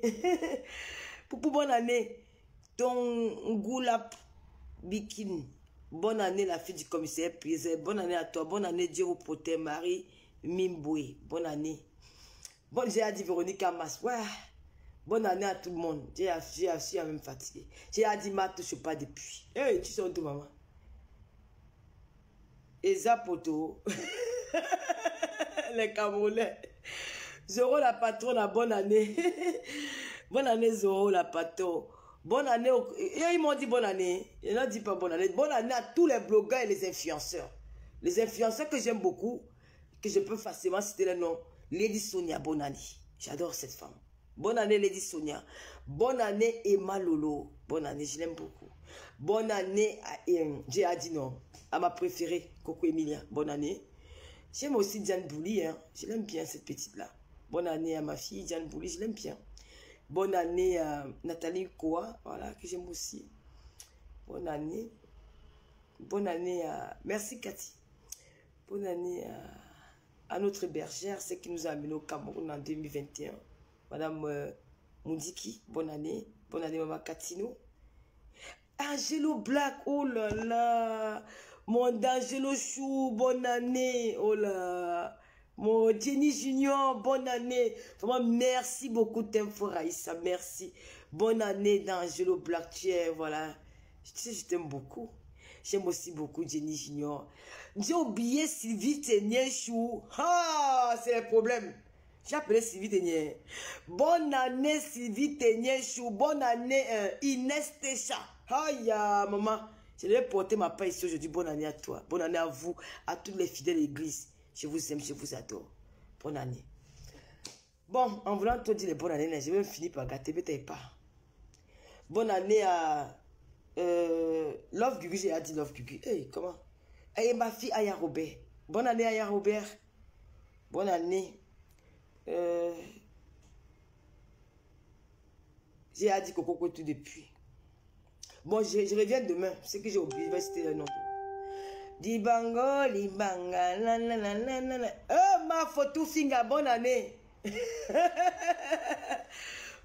Poupou, bonne année. Ton Goulap Bikin. Bonne année, la fille du commissaire Pizet. Bonne année à toi. Bonne année, Dieu vous protège, Marie Mimboué. Bonne année. Bonne, j'ai dit Véronique Amas. Ouais. Bonne année à tout le monde. J'ai assis à même fatigué. J'ai dit, ma touche pas depuis. Eh, hey, tu sais où maman? Eza Poto. Les Camerounais. Zéro la patronne à bonne année. Bonne année, Zoro, la pato. Bonne année. Au... Ils m'ont dit bonne année. Ils n'ont dit pas bonne année. Bonne année à tous les blogueurs et les influenceurs. Les influenceurs que j'aime beaucoup, que je peux facilement citer le nom. Lady Sonia, bonne année. J'adore cette femme. Bonne année, Lady Sonia. Bonne année, Emma Lolo. Bonne année, je l'aime beaucoup. Bonne année à j'ai dit non, à ma préférée, Coco Emilia. Bonne année. J'aime aussi Diane Bouli, hein. je l'aime bien cette petite-là. Bonne année à ma fille Diane Bouli, je l'aime bien. Bonne année à Nathalie Koa, voilà, que j'aime aussi. Bonne année. Bonne année à... Merci Cathy. Bonne année à, notre bergère, celle qui nous a amené au Cameroun en 2021. Madame euh, Moundiki, bonne année. Bonne année Maman Katino. Angelo Black, oh là là. Mon Angelo Chou, bonne année. Oh là. Mon Jenny Junior, bonne année. Vraiment, merci beaucoup, Temfo Raïssa. Merci. Bonne année d'Angelo Black. Tu voilà. Tu sais, je t'aime beaucoup. J'aime aussi beaucoup Jenny Junior. J'ai oublié Sylvie Ténier Chou. Ah, c'est le problème. J'ai appelé Sylvie Ténier. Bonne année, Sylvie Ténier Chou. Bonne année, euh, Inès Técha. Aïe, maman. Je vais porter ma paix ici aujourd'hui. Bonne année à toi. Bonne année à vous, à tous les fidèles l'église. Je vous aime, je vous adore. Bonne année. Bon, en voulant te dire les bonnes années, je vais finir par gâter, mais pas. Bonne année à euh, Love Gugu, j'ai dit Love Gugu. Hey, comment? Et ma fille Aya Robert. Bonne année Aya Robert. Bonne année. Euh, j'ai dit Coco tout depuis. Bon, je, je reviens demain. C'est que j'ai oublié, je vais citer le nom. Dibango, libanga, la. Oh, ma photo finger, bonne année.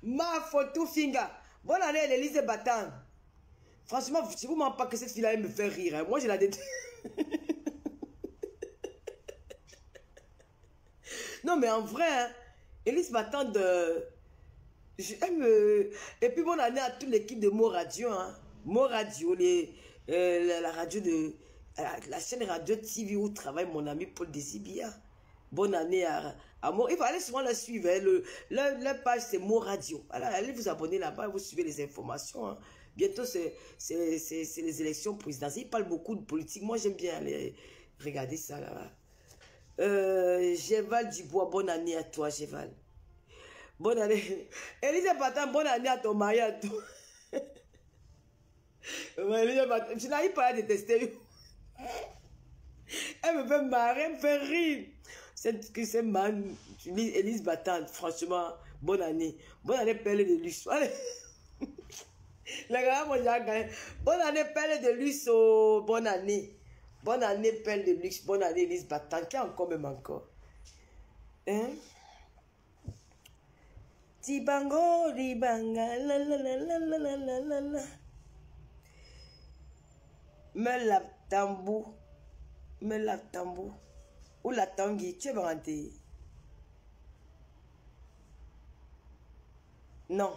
ma photo finger. Bonne année, l'Élysée Batan. Franchement, si vous m'en pas que cette fille-là, me fait rire. Hein. Moi, je la déteste. non, mais en vrai, hein, Élise de... J'aime... Et puis, bonne année à toute l'équipe de Mo Radio. Hein. Mo Radio, les, euh, la, radio de la, chaîne radio TV où travaille mon ami Paul Desibia. Bonne année à, à Mo. Il aller souvent la suivre. Hein. Le, la, page, c'est Mo Radio. allez vous abonner là-bas, vous suivez les informations. Hein. Bientôt, c'est les élections présidentielles. Il parle beaucoup de politique. Moi, j'aime bien aller regarder ça là-bas. Euh, Géval Dubois, bonne année à toi, Géval. Bonne année. Élise Patan, bonne année à ton mari, à toi. Je n'arrive pas à détester. Elle me fait marrer, elle me fait rire. C'est que c'est man, Elise Battante, franchement, bonne année. Bonne année, Pelle de luxe. Allez. Les gars, moi, j'ai Bonne année, Pelle de luxe. Oh, bonne année. Bonne année, Pelle de luxe. Bonne année, Elise Battante. Qui encore, même encore? Hein? Tibango, ribanga, la la la la la la la la me la tambour, me la tambour, ou la tanguy, tu es rentré. Non.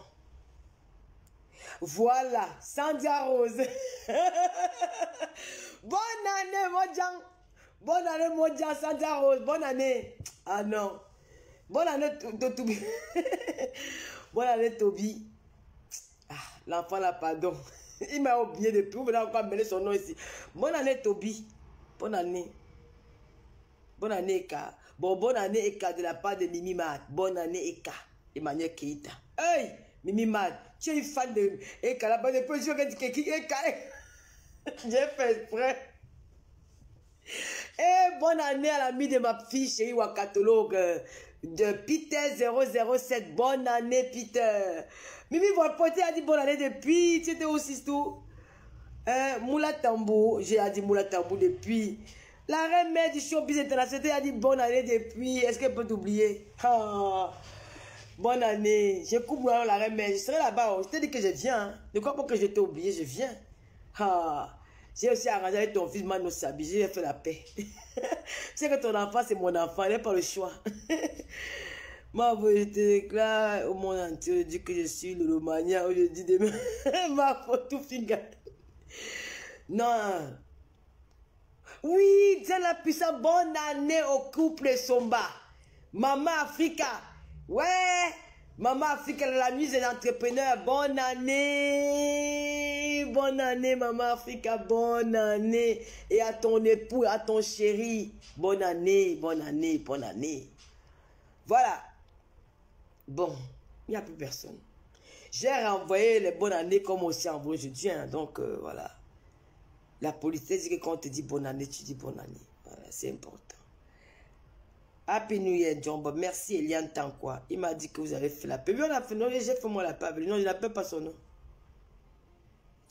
Voilà, Sandia Rose. bonne année, Modjan. Bonne année, Modjan, Sandia Rose. Bonne année. Ah non. Bonne année, Tobi. bonne année, Toby. Ah, l'enfant là, pardon. Il m'a oublié depuis. Vous venez encore mêler son nom ici. Bonne année, Toby. Bonne année. Bonne année, Eka. Bon, bonne année, Eka, de la part de Mimi Mad. Bonne année, Eka. Emmanuel Keita. Hey, Mimi Mad. Tu es fan de Eka. Là-bas, depuis, je vais dire Eka. J'ai fait exprès. Et bonne année à l'ami de ma fille chérie Wakatologue de Peter 007. Bonne année, Peter. Mimi, pote a dit bonne année depuis. Tu étais aussi tout. Euh, Moula Tambou, j'ai dit Moula Tambou depuis. La reine mère du showbiz international a dit bonne année depuis. Est-ce qu'elle peut t'oublier? Bonne année. Je coupe la reine mère. Je serai là-bas. Je t'ai dit que je viens. Ne crois pas que je t'ai oublié? Je viens. J'ai aussi arrangé avec ton fils Mano Sabi. J'ai fait la paix. sais que ton enfant, c'est mon enfant. Il n'a pas le choix. Moi, je te déclare au monde entier, je dis que je suis le Romania, je dis demain, ma photo finger. Non. Oui, c'est la puissance. Bonne année au couple Somba. Maman Africa. Ouais. Maman Afrique, la nuit des entrepreneurs. Bonne année. Bonne année, Maman Afrique. Bonne année. Et à ton époux, à ton chéri. Bonne année, bonne année, bonne année. Voilà. Bon, il n'y a plus personne. J'ai renvoyé les bonnes années comme aussi en aujourd'hui. Hein, donc, euh, voilà. La police dit que quand on te dit bonne année, tu dis bonne année. C'est important. Happy New Year, John Bob. Merci, Eliane quoi. Il m'a dit que vous avez fait la paix. on a fait, non, j'ai fait moi la paix. Non, je n'appelle pas son nom.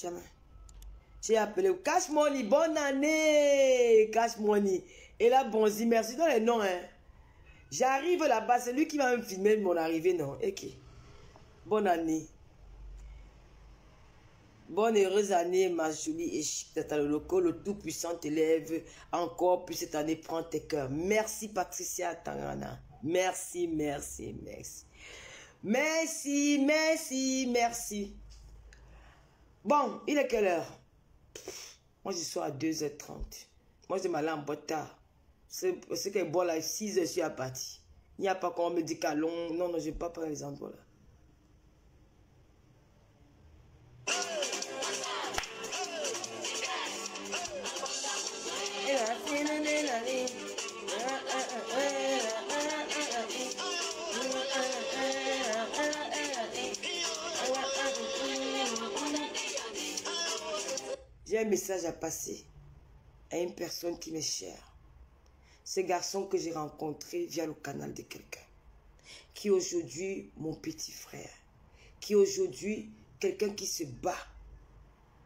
Jamais. J'ai appelé Cash Money, bonne année. Cash Money. Et là, Bonzi, merci. Dans les noms, hein. J'arrive là-bas, c'est lui qui va me filmer mon arrivée, non. Ok. Bonne année. Bonne heureuse année, ma jolie et chic Tata Loko. Le Tout-Puissant t'élève encore plus cette année. Prends tes cœurs. Merci, Patricia Tangana. Merci, merci, merci. Merci, merci, merci. Bon, il est quelle heure? Moi, je suis à 2h30. Moi, je m'allais en tard. C'est que bon, là, 6h, je suis à partir. Il n'y a pas qu'on me dit qu'à long. Non, non, je ne vais pas prendre les endroits là. Message à passer à une personne qui m'est chère. Ce garçon que j'ai rencontré via le canal de quelqu'un. Qui aujourd'hui mon petit frère. Qui aujourd'hui quelqu'un qui se bat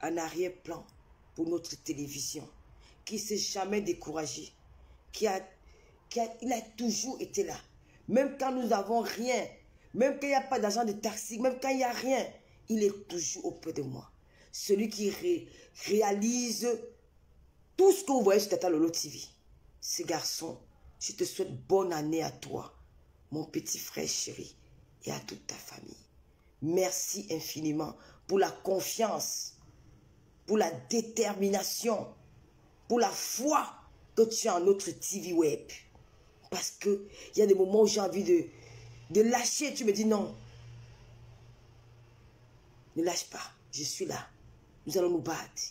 en arrière-plan pour notre télévision. Qui s'est jamais découragé. Qui a, qui a, il a toujours été là. Même quand nous n'avons rien. Même quand il n'y a pas d'argent de taxi. Même quand il n'y a rien. Il est toujours auprès de moi celui qui réalise tout ce que vous voyez sur Tata Lolo TV. Ce garçon, je te souhaite bonne année à toi, mon petit frère chéri, et à toute ta famille. Merci infiniment pour la confiance, pour la détermination, pour la foi que tu as en notre TV web. Parce qu'il y a des moments où j'ai envie de, de lâcher. Tu me dis non. Ne lâche pas. Je suis là nous allons nous battre.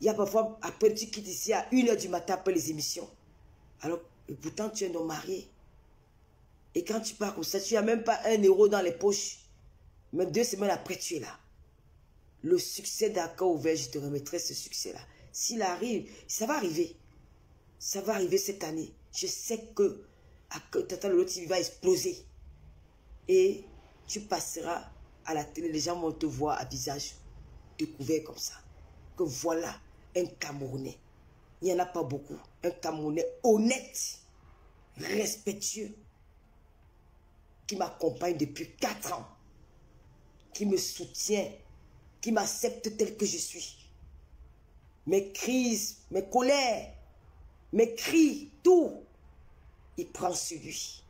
Il y a parfois, après, tu quittes ici à 1h du matin après les émissions. Alors, pourtant, tu es non marié. Et quand tu pars comme ça, tu n'as même pas un euro dans les poches. Mais deux semaines après, tu es là. Le succès d'accord ouvert, je te remettrai ce succès-là. S'il arrive, ça va arriver. Ça va arriver cette année. Je sais que Tata Lolo va exploser. Et tu passeras à la télé, les gens vont te voir à visage découvert comme ça. Que voilà un Camerounais. Il n'y en a pas beaucoup. Un Camerounais honnête, respectueux, qui m'accompagne depuis 4 ans, qui me soutient, qui m'accepte tel que je suis. Mes crises, mes colères, mes cris, tout, il prend sur lui.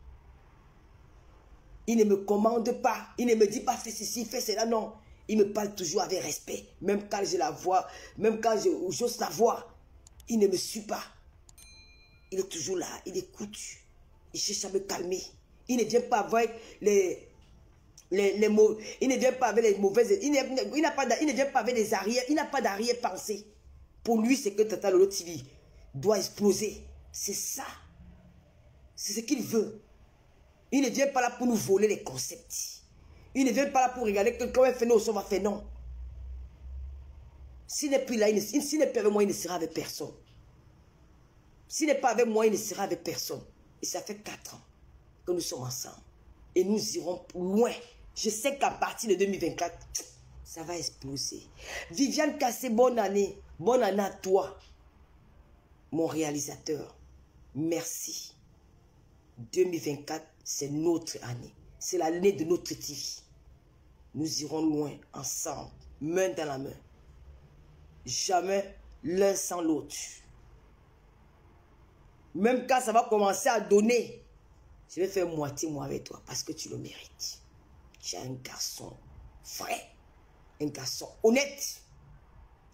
Il ne me commande pas, il ne me dit pas fais ceci, fais cela, non. Il me parle toujours avec respect. Même quand je la vois, même quand j'ose la voir, il ne me suit pas. Il est toujours là, il écoute. Il cherche à me calmer. Il ne vient pas avec les, les, les. Il ne vient pas avec les mauvaises. Il, n'a pas avec les arrières. Il n'a pas d'arrière-pensée. Pour lui, c'est que Tata Lolo TV doit exploser. C'est ça. C'est ce qu'il veut. Il ne vient pas là pour nous voler les concepts. Il ne vient pas là pour regarder fait non, on va faire non. S'il n'est plus là, s'il n'est pas avec moi, il ne sera avec personne. S'il n'est pas avec moi, il ne sera avec personne. Et ça fait quatre ans que nous sommes ensemble. Et nous irons loin. Je sais qu'à partir de 2024, ça va exploser. Viviane Cassé, bonne année. Bonne année à toi, mon réalisateur. Merci. 2024, c'est notre année. C'est l'année de notre TV. Nous irons loin ensemble, main dans la main. Jamais l'un sans l'autre. Même quand ça va commencer à donner, je vais faire moitié moi avec toi parce que tu le mérites. Tu es un garçon vrai, un garçon honnête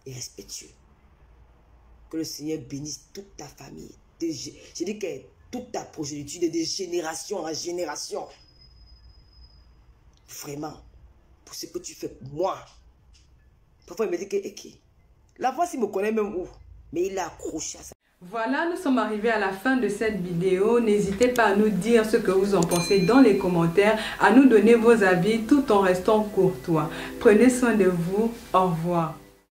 et respectueux. Que le Seigneur bénisse toute ta famille. Je dis que toute ta progéniture de génération en génération. Vraiment. Pour ce que tu fais pour moi. Parfois, il me dit que, ok. La voix, il me connaît même où? Mais il est accroché à ça. Voilà, nous sommes arrivés à la fin de cette vidéo. N'hésitez pas à nous dire ce que vous en pensez dans les commentaires, à nous donner vos avis tout en restant courtois. Prenez soin de vous. Au revoir.